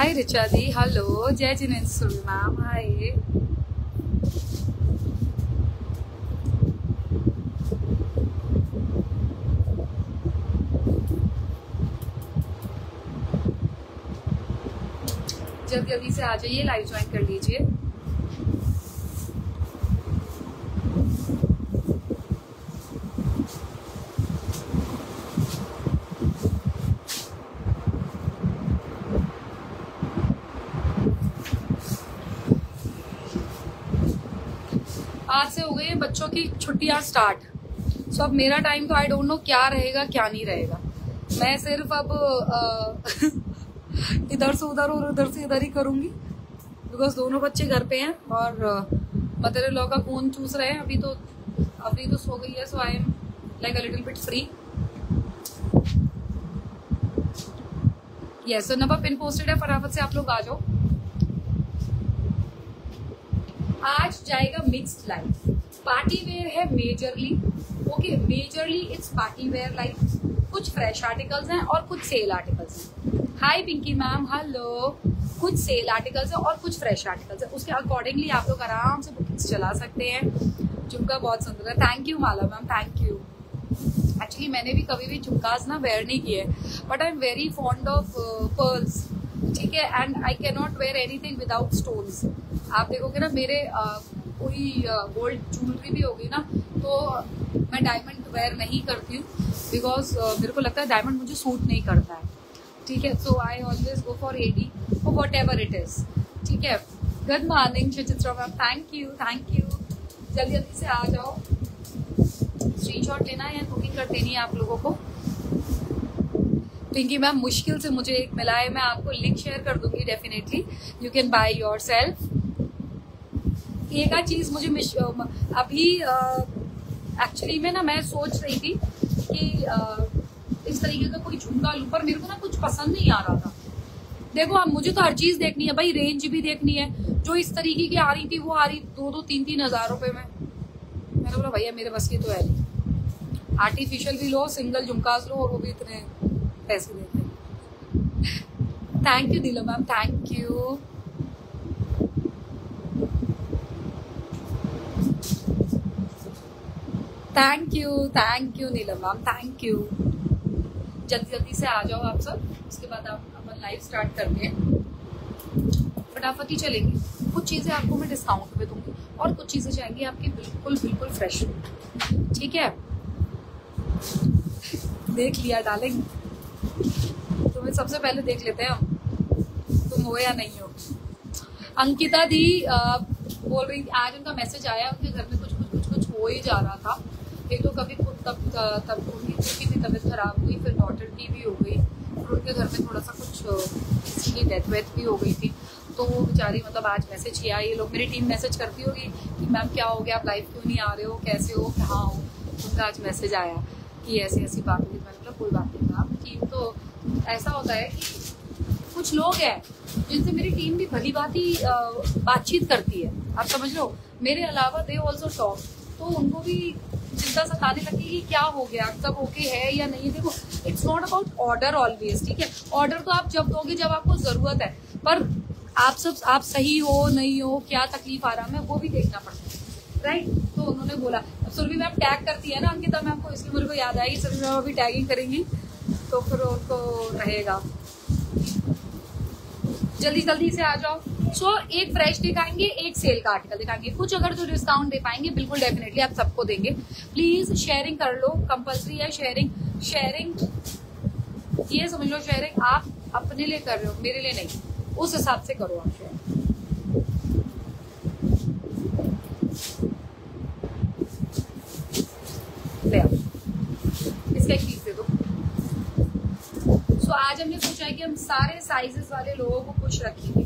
हाय रिचा दी हेलो जय जिने मैम हाय जल्दी जल्दी से आ जाइए लाइव ज्वाइन कर लीजिए। बच्चों की छुट्टियाँ स्टार्ट सो अब मेरा टाइम तो आई डोंट नो क्या रहेगा, क्या नहीं रहेगा। मैं सिर्फ़ अब इधर से उधर और उधर से इधर ही करूँगी। बिकॉज़ दोनों बच्चे घर पे हैं और मदर लॉ का खून चूस रहे हैं। अभी तो अभी तो सो गई है so I am like a little bit free yes नवा पिन पोस्टेड है, फटाफट से आप लोग आ जाओ। आज जाएगा मिक्स्ड लाइफ पार्टी वेयर है majorly okay majorly it's party wear like कुछ फ्रेश आर्टिकल्स हैं और कुछ सेल आर्टिकल्स हैं। हाय पिंकी मैम हेलो कुछ सेल आर्टिकल्स हैं और कुछ फ्रेश आर्टिकल्स हैं। उसके अकॉर्डिंगली आप लोग आराम से बुकिंग्स चला सकते हैं। झुमका बहुत सुंदर है। Thank you Mala ma'am thank you actually मैंने भी कभी भी झुमकाज ना वेयर नहीं किए but I am very fond of pearls ठीक है? And I can not wear anything without stones आप देखोगे ना मेरे uh, कोई गोल्ड ज्वेलरी भी होगी ना तो मैं डायमंड वेयर नहीं करती हूँ बिकॉज़ मेरे को लगता है डायमंड मुझे सूट नहीं करता है। ठीक है? So I always go for AD for whatever it is ठीक है? Good morning Chitra ma'am thank you thank you जल्दी जल्दी से आ जाओ। स्क्रीन शॉट लेना है या बुकिंग कर देनी है आप लोगों को? पिंकी मैम मुश्किल से मुझे एक मिला है। मैं आपको लिंक शेयर कर दूँगी definitely you can buy yourself एक चीज़ मुझे अभी एक्चुअली में ना मैं सोच रही थी कि अ, इस तरीके का कोई झुमका लूँ पर मेरे को ना कुछ पसंद नहीं आ रहा था। देखो अब मुझे तो हर चीज़ देखनी है भाई रेंज भी देखनी है जो इस तरीके की आ रही थी वो आ रही दो दो तीन तीन हज़ार रुपए में। मैंने बोला भैया मेरे बस की तो है नहीं। आर्टिफिशियल भी लो सिंगल झुमकास लो और वो भी इतने पैसे देते thank you Dilo ma'am thank you thank you thank you Neelam ma'am thank you जल्दी जल्दी से आ जाओ आप सब। उसके बाद आप अपन लाइव स्टार्ट करते हैं। फटाफट ही चलेंगे। कुछ चीज़ें आपको मैं डिस्काउंट पे दूँगी। और कुछ चीज़ें जाएँगी आपकी बिल्कुल बिल्कुल फ्रेश ठीक है? देख लिया डालेंगे तुम्हें सबसे पहले देख लेते हैं हम। तुम हो या नहीं हो। अंकिता दी अ, बोल रही आज उनका मैसेज आया उनके घर में कुछ कुछ कुछ कुछ हो ही जा रहा था। एक तो कभी खुद तब तब उनकी खुद की भी तबीयत खराब हुई, फिर डॉटर की भी हो गई, फिर उनके घर में थोड़ा सा कुछ किसी की डेथ वेथ भी हो गई थी। तो वो बेचारी मतलब आज मैसेज किया, ये लोग मेरी टीम मैसेज करती होगी कि, मैम, क्या हो गया? आप लाइव क्यों नहीं आ रहे हो? कैसे हो? कहाँ हो? उनका आज मैसेज आया कि ऐसी ऐसी बात हुई। मैंने बोला कोई बात नहीं मैम टीम तो ऐसा होता है कि कुछ लोग हैं जिनसे मेरी टीम भी भली बात ही बातचीत करती है। आप समझ लो मेरे अलावा दे ऑल्सो टॉक तो उनको भी चिंता सताने लगी कि क्या हो गया, सब ओके है या नहीं? देखो it's not about order always ठीक है? ऑर्डर तो आप जब दोगे, जब आपको ज़रूरत है। पर आप सब, आप सही हो, नहीं हो, क्या तकलीफ़ आ रहा है, वो भी देखना पड़ता है राइट तो उन्होंने बोला। सुरभि मैम टैग करती है ना अंकिता मैम को इसलिए मेरे को याद आएगी सुरभि मैम अभी टैगिंग करेंगी तो फिर उनको रहेगा। जल्दी जल्दी से आ जाओ। सो so, एक फ्रेश दिखाएँगे एक सेल का आर्टिकल दिखाएँगे। कुछ अगर जो डिस्काउंट दे पाएँगे बिल्कुल डेफिनेटली आप सबको देंगे। प्लीज़ शेयरिंग कर लो कंपलसरी है शेयरिंग शेयरिंग ये समझ लो शेयरिंग आप अपने लिए कर रहे हो मेरे लिए नहीं। उस हिसाब से करो आप शेयरिंग आज हमने सोचा है कि हम सारे साइजेस वाले लोगों को खुश रखेंगे।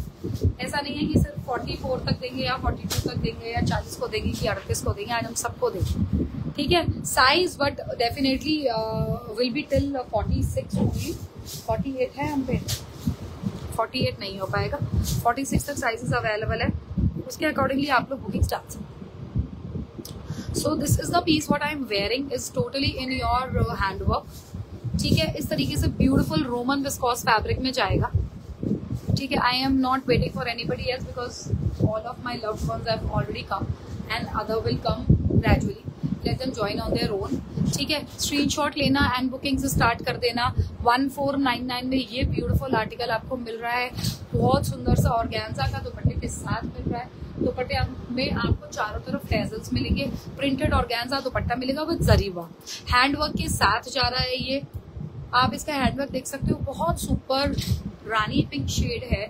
ऐसा नहीं है कि सिर्फ़ 44 तक देंगे या 42 तक देंगे या 40 को देंगे कि 38 को देंगे, आज हम सबको देंगे। ठीक है? Size but definitely will be till 46 only 48 है हम पे? 48 नहीं हो पाएगा। 46 तक साइजेस अवेलेबल है। उसके अकॉर्डिंगली आप लोग बुकिंग स्टार्ट सकते so this is the piece what I am wearing is totally in your handwork ठीक है? इस तरीके से ब्यूटीफुल रोमन विस्कॉस फैब्रिक में जाएगा। ठीक है I am not waiting for anybody else because all of my love ones have already come and other will come gradually let them join on their own ठीक है screenshot लेना and booking से start कर देना। One four nine nine में ये beautiful article आपको मिल रहा है। बहुत सुंदर सा ऑर्गेन्जा का दुपट्टे के साथ मिल रहा है। दुपट्टे में आपको चारों तरफ़ टेजल्स मिलेंगे। प्रिंटेड ऑर्गेन्जा दुपट्टा मिलेगा विद जरीवा हैंडवर्क के साथ जा रहा है ये। आप इसका हैंडवर्क देख सकते हो। बहुत सुपर रानी पिंक शेड है।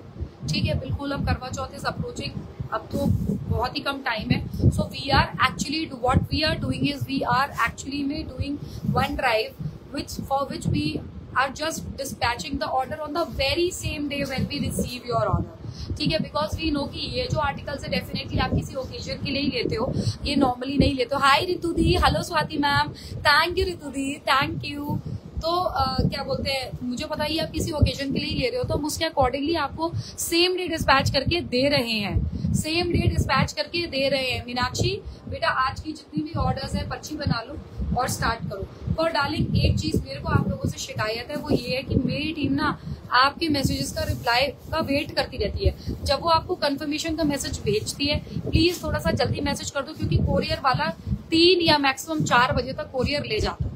ठीक है, बिल्कुल अब करवा चौथ इज़ अप्रोचिंग अब तो बहुत ही कम टाइम है। So we are actually what we are doing is we are actually में doing one drive which for which we are just dispatching the order on the very same day when we receive your order ठीक है because we know कि ये जो article है definitely आप किसी occasion के लिए ही लेते हो, ये नॉर्मली नहीं लेते हो। Hi Ritu di hello Swati ma'am thank you Ritu di thank you तो आ, क्या बोलते हैं मुझे पता ही आप किसी ओकेजन के लिए ले रहे हो तो हम उसके अकॉर्डिंगली आपको सेम डे डिस्पैच करके दे रहे हैं। सेम डे डिस्पैच करके दे रहे हैं। मीनाक्षी बेटा आज की जितनी भी ऑर्डर्स है पर्ची बना लो और स्टार्ट करो। और डार्लिंग एक चीज़ मेरे को आप लोगों से शिकायत है वो ये है कि मेरी टीम ना आपके मैसेजेस का रिप्लाई का वेट करती रहती है। जब वो आपको कंफर्मेशन का मैसेज भेजती है प्लीज़ थोड़ा सा जल्दी मैसेज कर दो क्योंकि कोरियर वाला तीन या मैक्सिमम चार बजे तक कोरियर ले जाता है।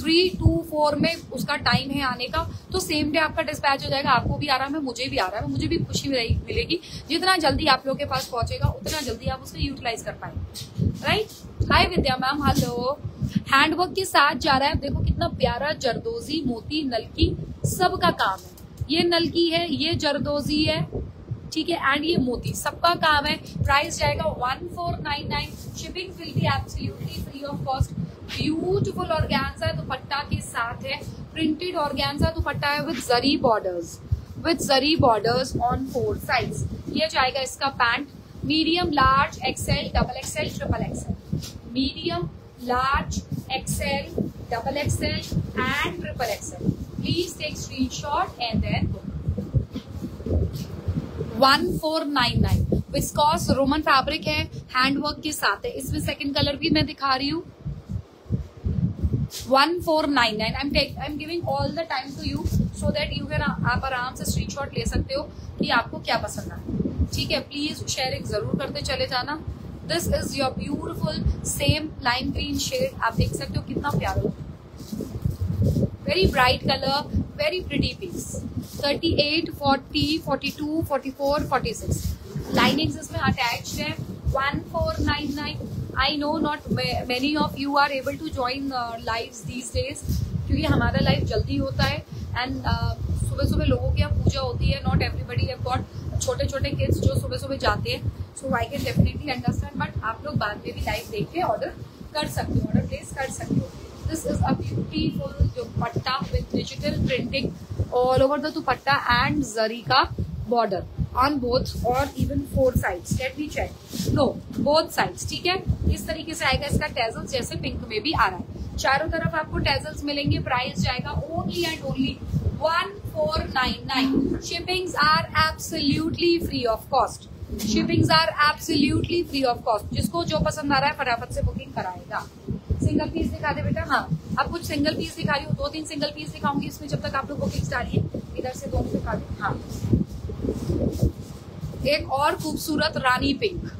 थ्री टू फोर में उसका टाइम है आने का तो सेम डे आपका डिस्पैच हो जाएगा, आपको भी आराम है, मुझे भी आ रहा है, मुझे भी खुशी मिलेगी जितना जल्दी आप लोग के पास पहुंचेगा, उतना जल्दी आप उसको यूटिलाइज कर पाएँगे। Right hi Vidya ma'am hello handwork के साथ जा रहा है देखो कितना प्यारा, जरदोजी, मोती, नलकी, सबका काम है। ये नलकी है, ये जरदोजी है, ठीक है एंड ये मोती, सबका काम है। प्राइस जाएगा one four nine nine shipping be absolutely free of cost beautiful organza dupatta के साथ है। प्रिंटेड ऑर्गेन्जा दुपट्टा है with zari borders with zari borders on four sides ये जाएगा इसका pant medium large XL double XL triple XL medium large XL double XL and triple XL please take screenshot and then one four nine nine viscose roman fabric है handwork के साथ है। इसमें second colour भी मैं दिखा रही हूँ। One four nine nine I am I am giving all the time to you so that you can आप आराम से स्क्रीनशॉट ले सकते हो कि आपको क्या पसंद आए ठीक है प्लीज़ शेयरिंग ज़रूर करते चले जाना। This is your beautiful same line green shade आप देख सकते हो कितना प्यारा। Very bright colour very pretty piece 38, 40, 42, 44, 46 linings इसमें अटैच्ड है। 1499 I know not many of you are able to join live these days क्योंकि हमारा लाइफ जल्दी होता है एंड uh, सुबह सुबह लोगों की पूजा होती है नॉट एवरीबडी हैव गॉट छोटे छोटे किड्स जो सुबह सुबह जाते हैं so I can definitely understand but आप लोग बाद में भी लाइव देख के ऑर्डर कर सकते हो ऑर्डर प्लेस कर सकते हो। This is a beautiful dupatta with digital printing all over the dupatta and zari का बॉर्डर ऑन बोथ और even four sides let me check no both sides ठीक है? इस तरीके से आएगा इसका टेजल्स जैसे पिंक में भी आ रहा है। चारों तरफ़ आपको टेजल्स मिलेंगे प्राइस जाएगा only and only nine shippings are absolutely free of cost shippings are absolutely free of cost जिसको जो पसंद आ रहा है फटाफट से बुकिंग कराएगा। सिंगल पीस दिखा दे बेटा। हाँ अब कुछ सिंगल पीस दिखा रही हूँ। दो तीन सिंगल पीस दिखाऊँगी, इसमें जब तक आप लोग बुकिंग डालिए, इधर से दोनों दिखा दे। हाँ। एक और खूबसूरत रानी पिंक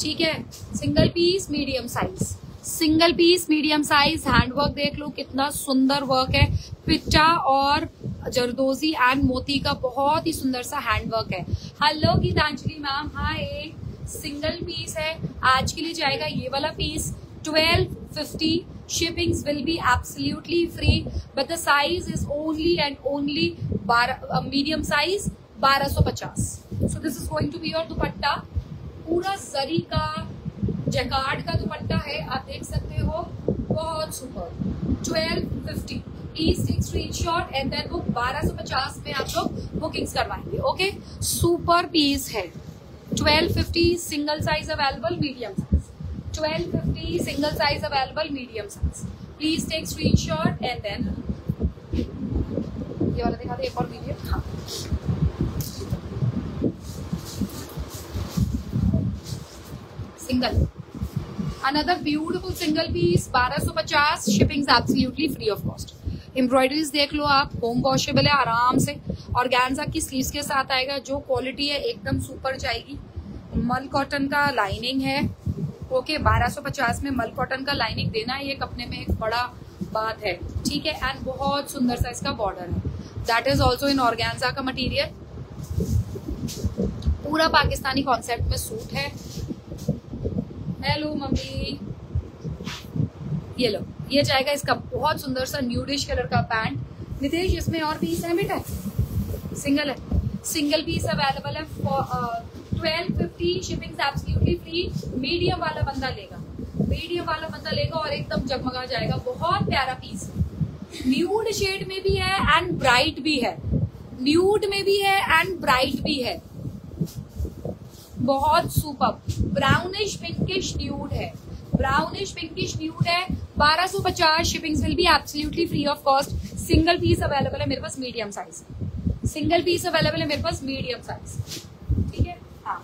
ठीक है? Single piece medium size single piece medium size handwork देख लो कितना सुंदर वर्क है। पिच्चा और जरदोजी एंड मोती का बहुत ही सुंदर सा हैंडवर्क है। Hello Geetanjali ma'am hi single piece है। आज के लिए जाएगा ये वाला piece twelve fifty shippings will be absolutely the size is only and only bar, uh, medium size. 1250 so this is going to be your dupatta. पूरा जरी का, Jaccard का दुपट्टा है, आप देख सकते हो। बहुत super twelve fifty please take screen and then book बारह सौ पचास में आप लोग बुकिंग्स करवाएँगे ओके सुपर पीस है। Twelve fifty single size available medium size twelve fifty single size available medium size please take and then ये वाला दिखा एक और हाँ। Single. Another beautiful single piece 1250 shipping is absolutely free of cost. Embroideries देख लो आप होम वॉशेबल है, आराम से। और गैंजा की स्लीव्स के साथ आएगा, जो क्वालिटी है, एकदम सुपर जाएगी। मल कॉटन का लाइनिंग है। ओके 1250 में मल कॉटन का लाइनिंग देना ये अपने में एक बड़ा बात है। ठीक है? एंड बहुत सुंदर सा इसका बॉर्डर है। That is also in organza का मटीरियल पूरा पाकिस्तानी कॉन्सेप्ट में सूट है। Hello mummy. ये लो, ये जाएगा इसका बहुत सुंदर सा न्यूडिश कलर का पैंट नितेश, इसमें और पीस है बेटा? सिंगल है। सिंगल पीस अवेलेबल है twelve fifty shipping free medium वाला बंदा लेगा। मीडियम वाला बंदा लेगा और एकदम जगमगा जाएगा। बहुत प्यारा पीस न्यूड शेड में भी है एंड ब्राइट भी है। न्यूड में भी है एंड ब्राइट भी है। बहुत सुपर ब्राउनिश पिंकिश न्यूड है। ब्राउनिश पिंकिश न्यूड है। 1250 shipping will be absolutely free of cost single piece available है मेरे पास medium size single piece available है मेरे पास मीडियम साइज़ ठीक है? हाँ।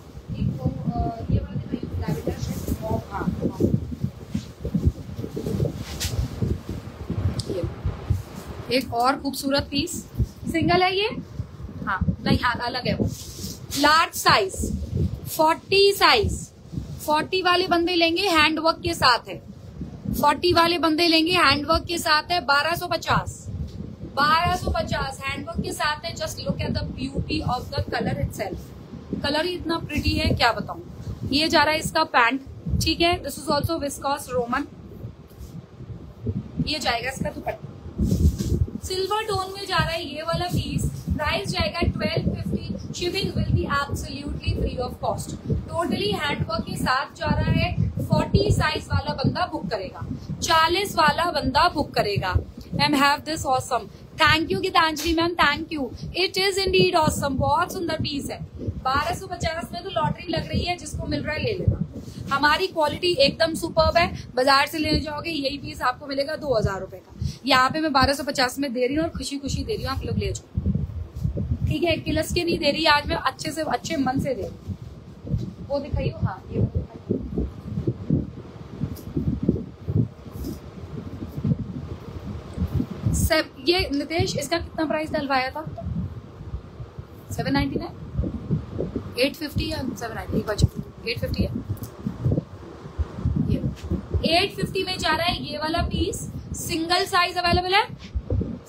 तो ये एक और खूबसूरत पीस सिंगल है ये? हाँ। नहीं हाँ अलग है वो। Large size 40 size. 40 वाले बंदे लेंगे हैंडवर्क के साथ है। 40 वाले बंदे लेंगे हैंडवर्क के साथ है 1250 1250 हैंडवर्क के साथ है just look at the beauty of the colour itself colour ही इतना प्रिटी है, क्या बताऊँ? ये जा रहा है इसका पैंट ठीक है? This is also viscose roman ये जाएगा इसका दुपट्टा। सिल्वर टोन में जा रहा है ये वाला पीस प्राइस जाएगा twelve fifty shipping will be absolutely free of cost totally handwork के साथ जा रहा है फोर्टी साइज़ वाला बंदा बुक करेगा। चालीस वाला बंदा बुक करेगा। Ma'am have this awesome thank you Geetanjali ma'am thank you it is indeed awesome बहुत सुंदर पीस है। बारह सौ पचास में तो लॉटरी लग रही है, जिसको मिल रहा है ले लेना। हमारी क्वालिटी एकदम सुपर है। बाज़ार से लेने जाओगे, यही पीस आपको मिलेगा दो हज़ार रुपए का। यहाँ पे मैं बारह सौ पचास में दे रही हूँ और खुशी खुशी दे रही हूँ, आप लोग ले जाओ। ठीक है, किलस के नहीं दे रही आज मैं अच्छे से, अच्छे मन से दे रही वो दिखाइयो हाँ ये सब ये नितेश, इसका कितना प्राइस डलवाया था? Seven ninety nine eight fifty या सेवन नाइनटी एक बार एट फिफ्टी है। एट फिफ्टी में जा रहा है ये वाला पीस सिंगल साइज़ अवेलेबल है।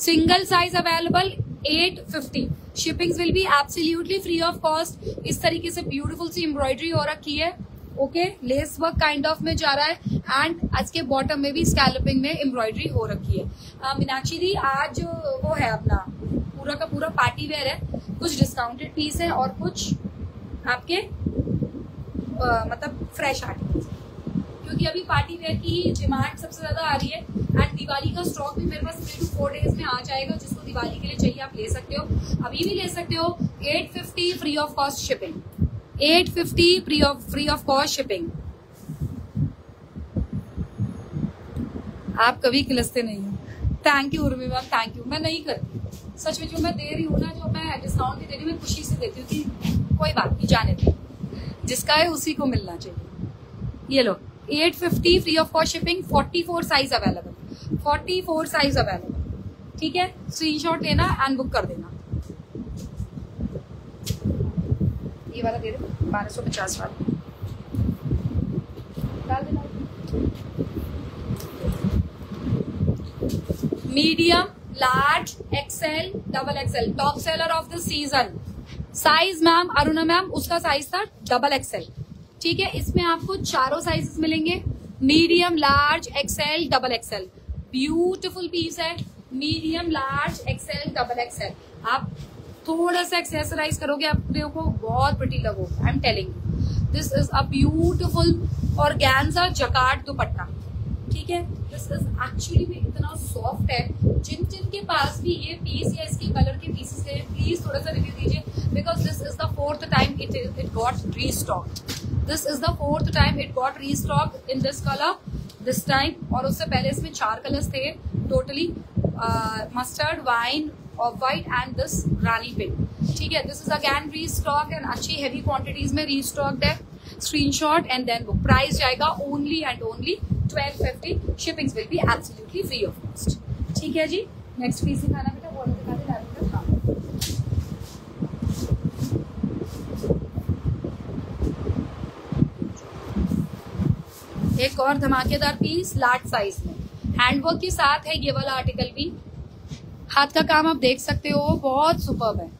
Single size available eight fifty shipping will be absolutely free of cost इस तरीके से ब्यूटीफुल सी एम्ब्रॉयडरी हो रखी है। Okay lace work kind of में जा रहा है। एंड आज के बॉटम में भी स्कैलपिंग में एम्ब्रॉयडरी हो रखी है। मीनाक्षी दी आज वो है अपना। पूरा का पूरा पार्टी वेयर है। कुछ डिस्काउंटेड पीस है और कुछ आपके आ, मतलब फ्रेश आर्टिकल्स क्योंकि अभी पार्टी वेयर की डिमांड सबसे ज़्यादा आ रही है। एंड दिवाली का स्टॉक भी मेरे पास थ्री टू फोर डेज़ में आ जाएगा, जिसको दिवाली के लिए चाहिए, आप ले सकते हो। अभी भी ले सकते हो eight fifty free of cost shipping eight fifty free of free of cost shipping आप कभी खिलसते नहीं हो। Thank you Urmi ma'am thank you मैं नहीं करती। सच में जो मैं दे रही हूँ ना, जो मैं डिस्काउंट भी दे रही हूँ, मैं खुशी से देती हूँ कि कोई बात नहीं, जाने दे। जिसका है उसी को मिलना चाहिए। ये लो 850 free of cost shipping 44 size available 44 size available ठीक है? स्क्रीनशॉट लेना एंड बुक कर देना. ये वाला दे दो, बारह सौ पचास वाला। डाल देना। Medium large XL double XL top seller of the season size ma'am Aruna ma'am उसका साइज़ था डबल एक्सेल ठीक है, इसमें आपको चारों साइजेस मिलेंगे। Medium large XL double XL beautiful piece है। Medium large XL double XL आप थोड़ा सा एक्सेसराइज करोगे अपने को, बहुत प्रिटी लगोगे I am telling this is a beautiful और गैंसा जकार्ड दुपट्टा। ठीक है? दिस इज़ एक्चुअली भी इतना सॉफ्ट है। जिन जिन के पास भी ये पीस या इसके कलर के पीसेस है प्लीज़ थोड़ा सा रिव्यू दीजिए। Because this is the fourth time it it got restock this is the fourth time it got restock in this colour this time और उससे पहले इसमें चार कलर्स थे टोटली मस्टर्ड वाइन और white and this rani pink ठीक है? This is again restock and अच्छी हैवी क्वांटिटीज में रीस्टॉक्ड है। स्क्रीनशॉट एंड देन वो प्राइस जाएगा only and only twelve fifty shippings will be absolutely free of cost ठीक है जी? नेक्स्ट पीस दिखाना बेटा, वो दिखा दे एक और धमाकेदार पीस लार्ज साइज़ में। हैंडवर्क के साथ है ये वाला आर्टिकल भी। हाथ का काम आप देख सकते हो, बहुत सुपर है।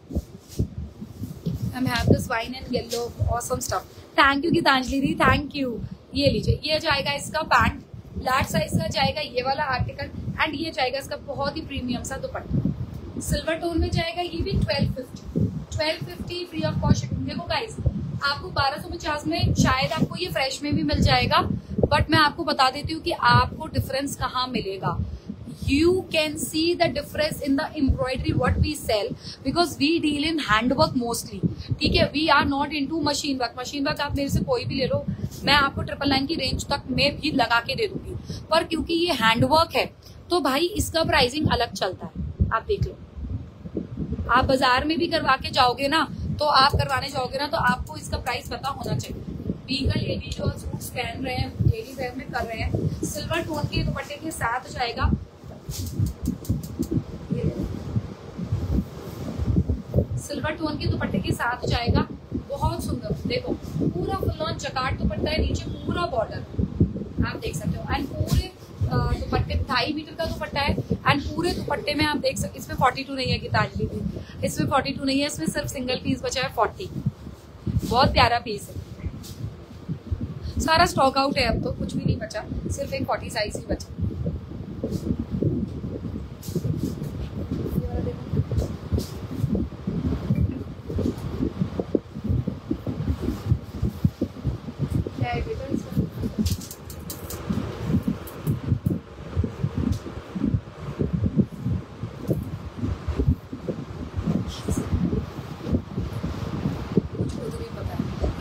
I have this wine and yellow awesome stuff Thank you Geetanjali di thank you ये लीजिए, ये जाएगा इसका पैंट लार्ज साइज़ का जाएगा ये वाला आर्टिकल एंड ये जाएगा इसका बहुत ही प्रीमियम सा दुपट्टा। सिल्वर टोन में जाएगा, ये भी twelve fifty twelve fifty free of cost shipping देखो गाइस आपको बारह सौ पचास में शायद आपको ये फ्रेश में भी मिल जाएगा बट मैं आपको बता देती हूँ कि आपको डिफरेंस कहाँ मिलेगा। You can see the difference in the embroidery what we sell, because we deal in handwork mostly. ठीक है are not into machine work machine work आप मेरे से कोई भी ले लो, मैं आपको ट्रिपल नाइन की रेंज तक में भी लगा के दे दूँगी। पर क्योंकि ये हैंडवर्क है तो भाई इसका प्राइसिंग अलग चलता है। आप देख लो। आप बाज़ार में भी करवा के जाओगे ना तो आप करवाने जाओगे ना तो आपको इसका प्राइस पता होना चाहिए। बीगल भी जो सूट्स पहन रहे हैं डेली वेयर में कर रहे हैं सिल्वर टोन के दुपट्टे के साथ जाएगा सिल्वर टोन के दुपट्टे के साथ जाएगा। बहुत सुंदर। देखो, पूरा फुल ऑन जकाट दुपट्टा है, नीचे पूरा बॉर्डर आप देख सकते हो। एंड पूरे दुपट्टे, ढाई मीटर का दुपट्टा है। एंड पूरे दुपट्टे में आप देख सकते इसमें फोर्टी टू नहीं है गीतांजलि भी। इसमें फोर्टी टू नहीं है, इसमें सिर्फ़ सिंगल पीस बचा है फोर्टी बहुत प्यारा पीस है। सारा स्टॉक आउट है अब तो कुछ भी नहीं बचा। सिर्फ़ एक फोर्टी साइज़ ही बचा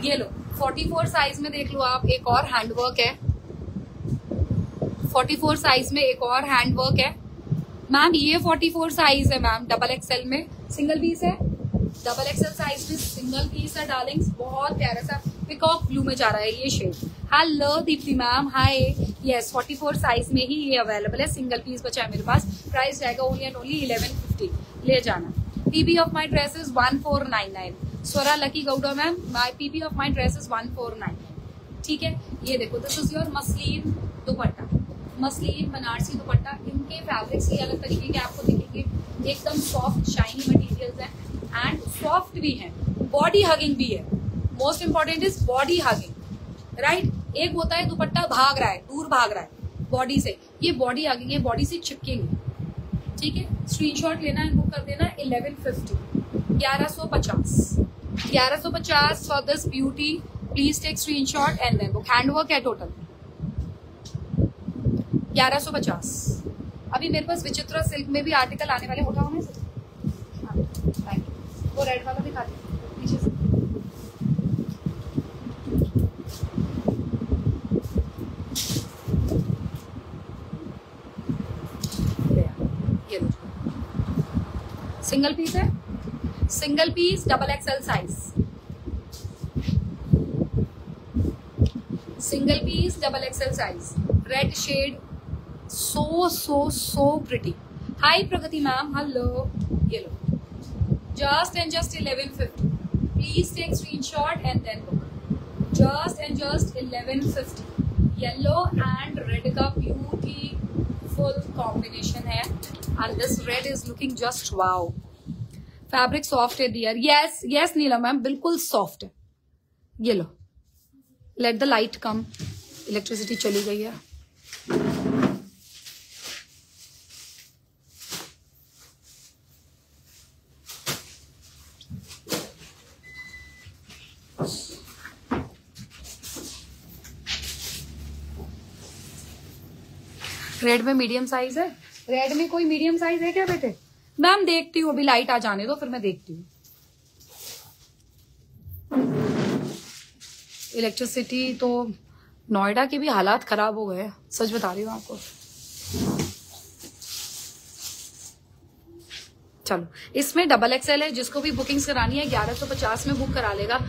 ये लो 44 साइज़ में देख लो आप, एक और हैंडवर्क है। 44 साइज़ में एक और हैंडवर्क है। मैम, ये 44 साइज़ है मैम डबल एक्सएल में। सिंगल पीस है। डबल एक्सएल साइज़ में सिंगल पीस है डार्लिंग्स बहुत प्यारा सा पिकॉक ब्लू में जा रहा है ये shade hello Deepti ma'am hi yes 44 size में ही ये अवेलेबल है। सिंगल पीस बचा है मेरे पास। प्राइस जाएगा ओनली एंड ओनली 1150 ले जाना। PB of my dress is one four nine nine Swara Lucky Gowda ma'am my PB of my dress is one four nine ठीक है? ये देखो this is your muslin dupatta. Muslin Banarasi dupatta. इनके fabrics ही अलग तरीके के आपको दिखेंगे। एकदम सॉफ्ट शाइनी मटेरियल्स हैं। एंड सॉफ्ट भी हैं। बॉडी हगिंग भी है। Most important is body hugging right एक होता है दुपट्टा भाग रहा है, दूर भाग रहा है बॉडी से। ये बॉडी हगिंग है बॉडी से चिपकेंगे। ठीक है? स्क्रीनशॉट लेना है बुक कर देना इलेवन फिफ्टी ग्यारह सौ पचास। ग्यारह सौ पचास for this beauty please take screenshot and then book handwork है टोटल ग्यारह सौ पचास। अभी मेरे पास विचित्र सिल्क में भी आर्टिकल आने वाले उठाओ मैं हाँ, वो रेड वाला से। ये सिंगल पीस है? Single piece double XL size single piece double XL size red shade so so so pretty hi Pragati ma'am hello ये लो just and just eleven fifty please take screenshot and then book just and just eleven fifty yellow and red का beautiful combination है. And this red is looking just wow fabric soft है dear yes yes Neela ma'am बिल्कुल soft है। ये लो। Let the light come electricity चली गई है। Red में मीडियम साइज़ है? रेड में कोई मीडियम साइज़ है क्या बेटे? मैम, देखती हूँ, अभी लाइट आ जाने दो, फिर मैं देखती हूँ। इलेक्ट्रिसिटी तो नोएडा के भी हालात खराब हो गए सच बता रही हूँ आपको। चलो, इसमें डबल एक्सएल है, जिसको भी बुकिंग्स करानी है, ग्यारह सौ पचास में बुक करा लेगा।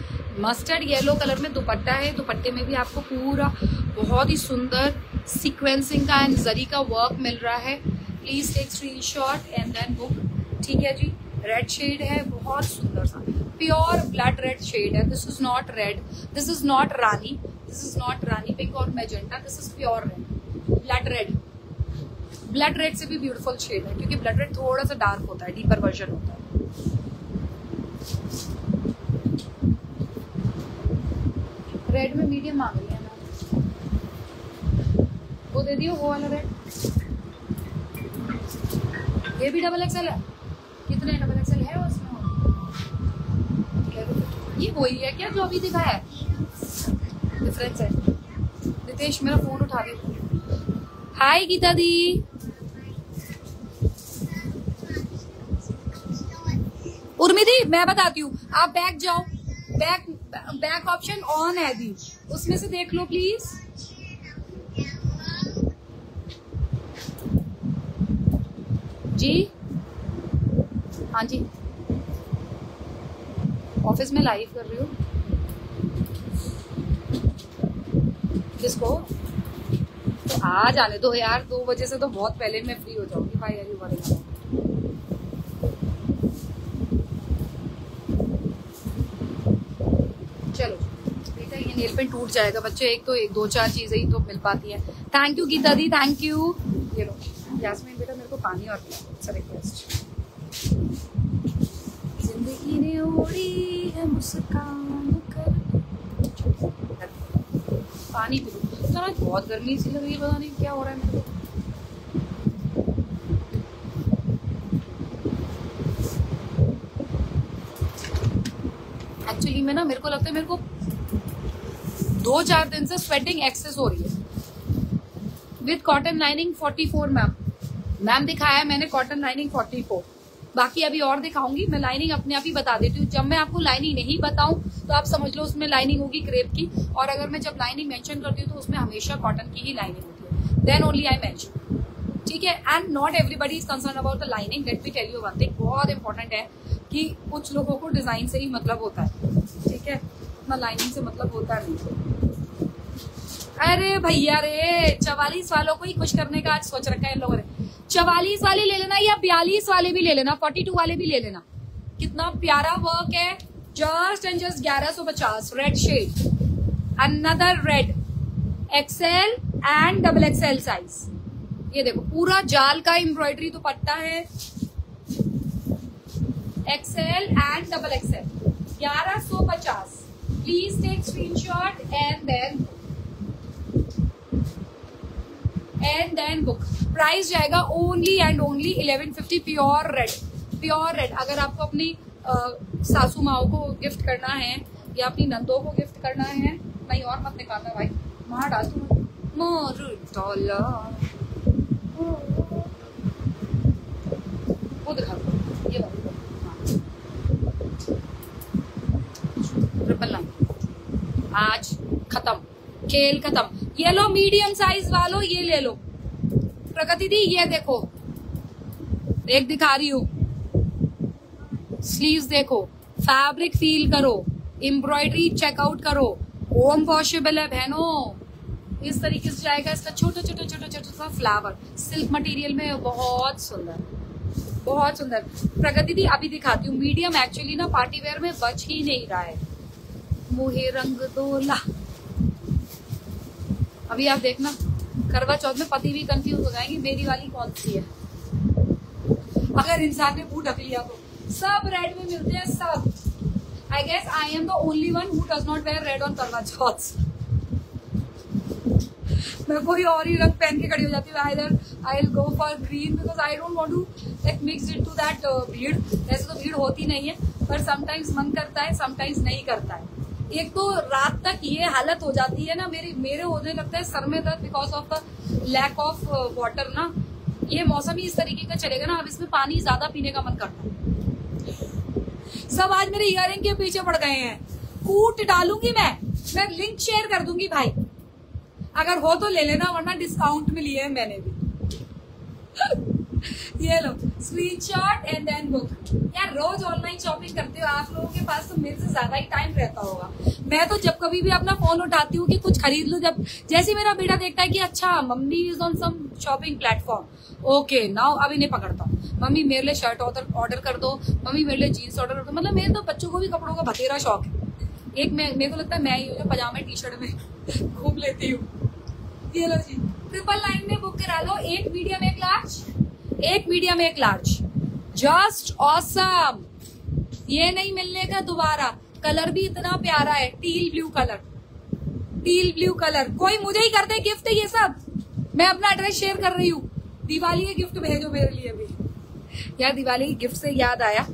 मस्टर्ड येलो कलर में दुपट्टा है, दुपट्टे में भी आपको पूरा बहुत ही सुंदर सीक्वेंसिंग का एंड जरी का वर्क मिल रहा है। Please take screenshot and then book ठीक है जी? रेड शेड है, बहुत सुंदर सा। प्योर ब्लड रेड शेड है। This is not red this is not Rani. This is not Rani pink और magenta. This is pure red blood red blood red से भी ब्यूटीफुल शेड है, क्योंकि ब्लड रेड थोड़ा सा डार्क होता है डीपर वर्जन होता है। रेड में मीडियम मांग रही है मैं वो दे दियो वो वाला रेड ये भी डबल एक्सएल है? कितने डबल एक्सएल है उसमें? ये वही है क्या जो अभी दिखा है? डिफरेंस है। नितेश मेरा फ़ोन उठा दे। हाय गीता दी। उर्मी दी, मैं बताती हूँ। आप बैक जाओ। बैक बैक ऑप्शन ऑन है दी। उसमें से देख लो प्लीज़ जी। हाँ जी। ऑफ़िस में लाइव कर रही हूँ। किसको? तो आ जाने दो यार, दो बजे से तो बहुत पहले मैं फ्री हो जाऊँगी। भाई यार यू चलो, बेटा ये नेल पेंट टूट जाएगा बच्चे। एक तो एक, दो चार चीज़ें ही तो मिल पाती है। Thank you Geeta di thank you ये लो यासमीन बेटा पानी और पिला रिक्वेस्ट ज़िंदगी ने ओढ़ी है मुस्कान कर। पानी पी तो बहुत गर्मी सी लग रही है पता नहीं क्या हो रहा है मेरे को। एक्चुअली में ना मेरे को लगता है मेरे को दो चार दिन से स्वेटिंग एक्सेस हो रही है। With cotton lining 44 ma'am ma'am दिखाया है मैंने कॉटन लाइनिंग 44 बाकी अभी और दिखाऊँगी, मैं लाइनिंग अपने आप ही बता देती हूँ। जब मैं आपको लाइनिंग नहीं बताऊँ तो आप समझ लो उसमें लाइनिंग होगी क्रेप की, और अगर मैं जब लाइनिंग मेंशन करती हूँ तो उसमें हमेशा कॉटन की ही लाइनिंग होती है। देन ओनली आई मेंशन ठीक है? And not everybody is concern about the lining let me tell you one thing बहुत इंपॉर्टेंट है कि कुछ लोगों को डिज़ाइन से ही मतलब होता है। ठीक है? उतना लाइनिंग से मतलब होता नहीं अरे भैया रे, चवालीस वालों को ही खुश करने का आज सोच रखा है इन लोगों ने। चवालीस वाले ले लेना या बयालीस वाले भी ले लेना फोर्टी टू वाले भी ले लेना। कितना प्यारा वर्क है। जस्ट एंड जस्ट ग्यारह सौ पचास red shade another red XL and double XL size ये देखो, पूरा जाल का एम्ब्रॉयडरी तो पट्टा है। एक्सेल एंड डबल एक्सेल ग्यारह सौ पचास। Please take screenshot and then and then book price जाएगा only and only eleven fifty pure red pure red अगर आपको अपनी सासू माओ को गिफ्ट करना है या अपनी नंदों को गिफ्ट करना है नहीं और मत निकालना भाई। वहाँ डाल तू। मोर ये बात ट्रिपल आज खत्म। खेल खत्म। ये लो मीडियम साइज़ वालों, ये ले लो। प्रगति दी, ये देखो। एक दिखा रही हूँ। स्लीव्स देखो। फैब्रिक फील करो। एम्ब्रॉयडरी चेकआउट करो। होम वॉशेबल है बहनों। इस तरीके से जाएगा इसका छोटा छोटा छोटा छोटा सा फ्लावर सिल्क मटेरियल में बहुत सुंदर। बहुत सुंदर। प्रगति दी, अभी दिखाती हूँ। मीडियम एक्चुअली ना पार्टी वेयर में बच ही नहीं रहा है। मुहे रंग दोला। अभी आप देखना, करवा चौथ में पति भी कंफ्यूज हो जाएँगे, मेरी वाली कौन सी है? अगर इंसान ने मुँह ढक लिया तो। सब रेड में मिलते हैं, सब। I guess I am the only one who does not wear red on Karva Chauth. मैं कोई और ही रंग पहन के खड़ी हो जाती हूँ either I go for green because I don't want to like mix it to that भीड़ ऐसे तो भीड़ होती नहीं है, पर समटाइम्स मन करता है समटाइम्स नहीं करता है। एक तो रात तक ये हालत हो जाती है ना, मेरी, मेरे होने लगता है सर में दर्द because of the lack of water ना। ये मौसम ही इस तरीके का चलेगा ना, अब इसमें पानी ज़्यादा पीने का मन करता है। सब आज मेरे इयरिंग के पीछे पड़ गए हैं। कूट डालूँगी मैं। मैं लिंक शेयर कर दूँगी भाई। अगर हो तो ले लेना, वरना डिस्काउंट में लिए है मैंने भी। ये लो स्क्रीनशॉट एंड देन बुक यार, रोज ऑनलाइन शॉपिंग करते हो आप लोगों के पास तो मेरे से ज़्यादा ही टाइम रहता होगा। मैं तो जब कभी भी अपना फ़ोन उठाती हूँ कि कुछ खरीद लू, जब जैसे मेरा बेटा देखता है कि अच्छा mummy is on some shopping platform okay now अभी नहीं पकड़ता हूँ। मम्मी, मेरे लिए शर्ट ऑर्डर कर दो। मम्मी, मेरे लिए जीन्स ऑर्डर कर दो। मतलब मेरे तो बच्चों को भी कपड़ों का बतेरा शौक है। एक मैं, मेरे को लगता है मैं ही हूँ पजामे टी शर्ट में घूम लेती हूँ। ये लो जी ट्रिपल नाइन में बुक करा लो। एक मीडियम एक एक मीडियम, एक लार्ज। जस्ट ऑसम ये नहीं मिलने का दोबारा। कलर भी इतना प्यारा है teal blue colour teal blue colour कोई मुझे ही कर दे गिफ्ट ये सब। मैं अपना एड्रेस शेयर कर रही हूँ। दिवाली के गिफ्ट भेजो मेरे लिए भी यार, दिवाली के गिफ्ट से याद आया।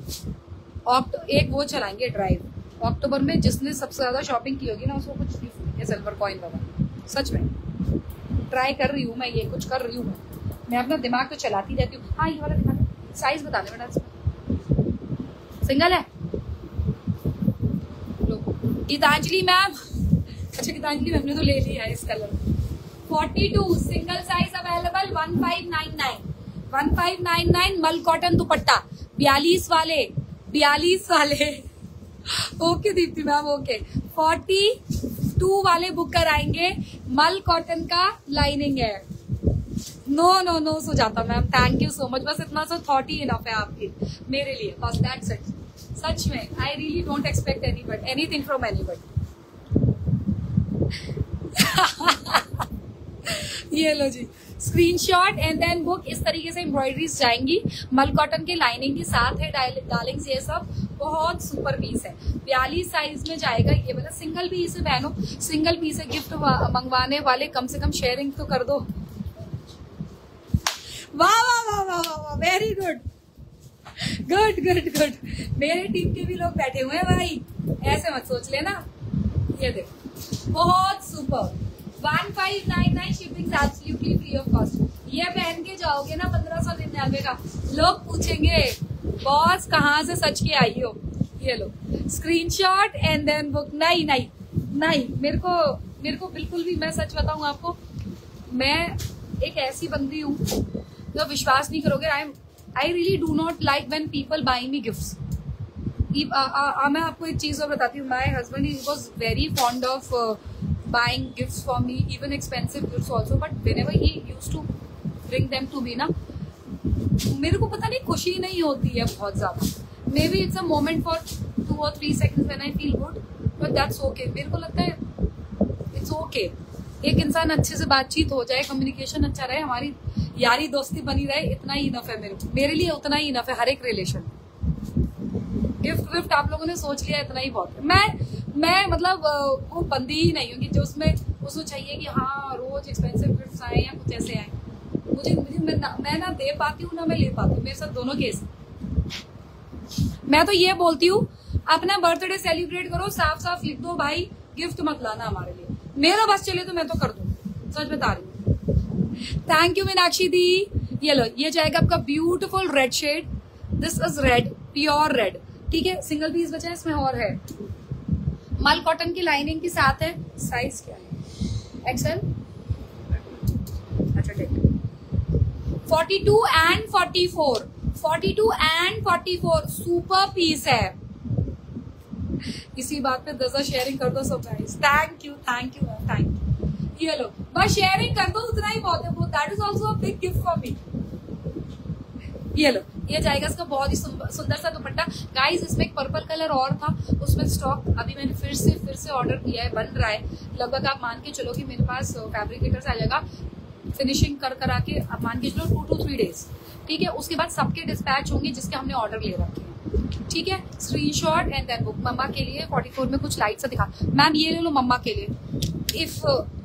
ऑक्टो एक वो चलाएँगे ड्राइव अक्टूबर में जिसने सबसे ज़्यादा शॉपिंग की होगी ना, उसको कुछ गिफ्ट सिल्वर कॉइन वाला सच में। ट्राई कर रही हूँ मैं ये, कुछ कर रही हूँ मैं अपना दिमाग तो चलाती रहती हूँ। हाँ ये वाला दिखा साइज़ बता दे बेटा सिंगल है? गीतांजलि मैम। अच्छा गीतांजलि मैम ने तो ले लिया है इस कलर 42 सिंगल साइज़ अवेलेबल 1599 1599 मल कॉटन दुपट्टा। 42 वाले। 42 वाले। ओके दीप्ति मैम ओके 42 वाले बुक कराएँगे। मल कॉटन का लाइनिंग है। नो नो नो सो जाता ma'am thank you so much बस इतना सा थॉट ही इनफ है आपकी, मेरे लिए. बस दैट्स इट सच में I really don't expect any but anything from any but ये लो जी. स्क्रीनशॉट एंड देन बुक इस तरीके से एम्ब्रॉयडरीज जाएँगी. मल कॉटन के लाइनिंग के साथ है डार्लिंग्स ये सब. बहुत सुपर पीस है. बयालीस साइज़ में जाएगा ये वाला. सिंगल पीस है बहनों. सिंगल पीस है गिफ्ट मंगवाने वाले. कम से कम शेयरिंग तो कर दो. वाह वाह वाह वाह वाह वाह very good good good good मेरे टीम के भी लोग बैठे हुए हैं भाई। ऐसे मत सोच लेना। ये देखो, बहुत super one five nine nine shipping absolutely free of cost ये पहन के जाओगे ना पंद्रह सौ निन्यानवे का, लोग पूछेंगे बॉस कहाँ से सच के आई हो? ये लो। स्क्रीनशॉट एंड देन बुक नहीं नहीं नहीं। मेरे को मेरे को बिल्कुल भी, मैं सच बताऊँ आपको, मैं एक ऐसी बंदी हूँ जो विश्वास नहीं करोगे I am I really do not like when people buy me gift मैं आपको एक चीज़ और बताती हूँ my husband he was very fond of buying gifts for me, even expensive gifts also. But whenever he used to bring them to me, ना मेरे को पता नहीं खुशी नहीं होती है बहुत ज़्यादा maybe it's a moment for two और three second when I feel good but that's okay मेरे को लगता है इट्स ओके okay. एक इंसान अच्छे से बातचीत हो जाए कम्युनिकेशन अच्छा रहे हमारी यारी दोस्ती बनी रहे इतना ही इनफ है मेरे मेरे लिए उतना ही इनफ है हर एक रिलेशन गिफ्ट विफ्ट आप लोगों ने सोच लिया इतना ही बहुत है। मैं मैं मतलब वो बंदी ही नहीं होगी जो उसमें उसको चाहिए कि हाँ रोज एक्सपेंसिव गिफ्ट आए या कुछ ऐसे आए। मुझे मुझे मैं ना, मैं ना दे पाती हूँ ना मैं ले पाती हूँ। मेरे साथ दोनों केस मैं तो ये बोलती हूँ अपना बर्थडे सेलिब्रेट करो साफ़ साफ़ लिख दो भाई गिफ्ट मत लाना हमारे लिए। मेरा बस चले तो मैं तो कर दू। सच बता रही थैंक यू मीनाक्षी दी। ये लो, ये जाएगा आपका beautiful red shade this is red pure red ठीक है? सिंगल पीस बचा है, इसमें और है। मल कॉटन की लाइनिंग के साथ है। साइज़ क्या है? एक्सएल अच्छा ठीक। Forty two and forty four forty two and forty four super piece है। इसी बात पे दस शेयरिंग कर दो सब guys thank you thank you thank you ये लो, बस शेयरिंग कर दो, उतना ही बहुत है वो. That is also big gift for me ये लो, ये जाएगा इसका बहुत ही सुंदर सा दुपट्टा. गाइस इसमें एक पर्पल कलर और था, उसमें स्टॉक अभी मैंने फिर से फिर से ऑर्डर किया है, बन रहा है. लगभग आप मान के चलो कि मेरे पास फैब्रिकेटर से आ जाएगा. फिनिशिंग कर, करा के आप मान के चलो टू टू थ्री डेज़ ठीक है, उसके बाद सबके डिस्पैच होंगे जिसके हमने ऑर्डर ले रखे हैं। ठीक है? Screenshot and then book mamma के लिए 44 में कुछ लाइट सा दिखा। मैम ये ले लो मम्मा के लिए। If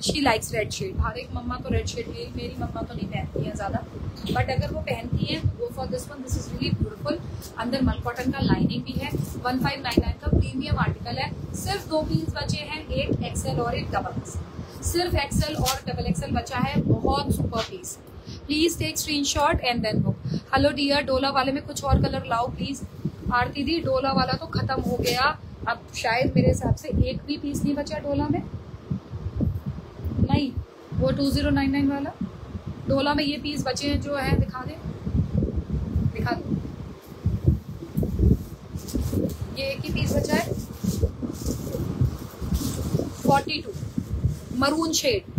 she likes red shade हर एक मम्मा तो रेड शेड मेरी मम्मा तो नहीं पहनती है ज़्यादा। बट अगर वो पहनती है तो go for this one this is really beautiful अंदर मल कॉटन का लाइनिंग भी है। वन फाइव नाइन नाइन का प्रीमियम आर्टिकल है। सिर्फ़ दो पीस बचे हैं, एक एक्सएल और एक डबल एक्सएल सिर्फ़ एक्सएल और डबल एक्सएल बचा है। बहुत super piece please take screenshot and then book hello dear Dola वाले में कुछ और कलर लाओ प्लीज़ आरती दी डोला वाला तो खत्म हो गया अब शायद मेरे हिसाब से एक भी पीस नहीं बचा डोला में नहीं वो टू ज़ीरो नाइन नाइन वाला डोला में ये पीस बचे हैं जो है दिखा दे दिखा दो ये एक ही पीस बचा है forty two maroon shade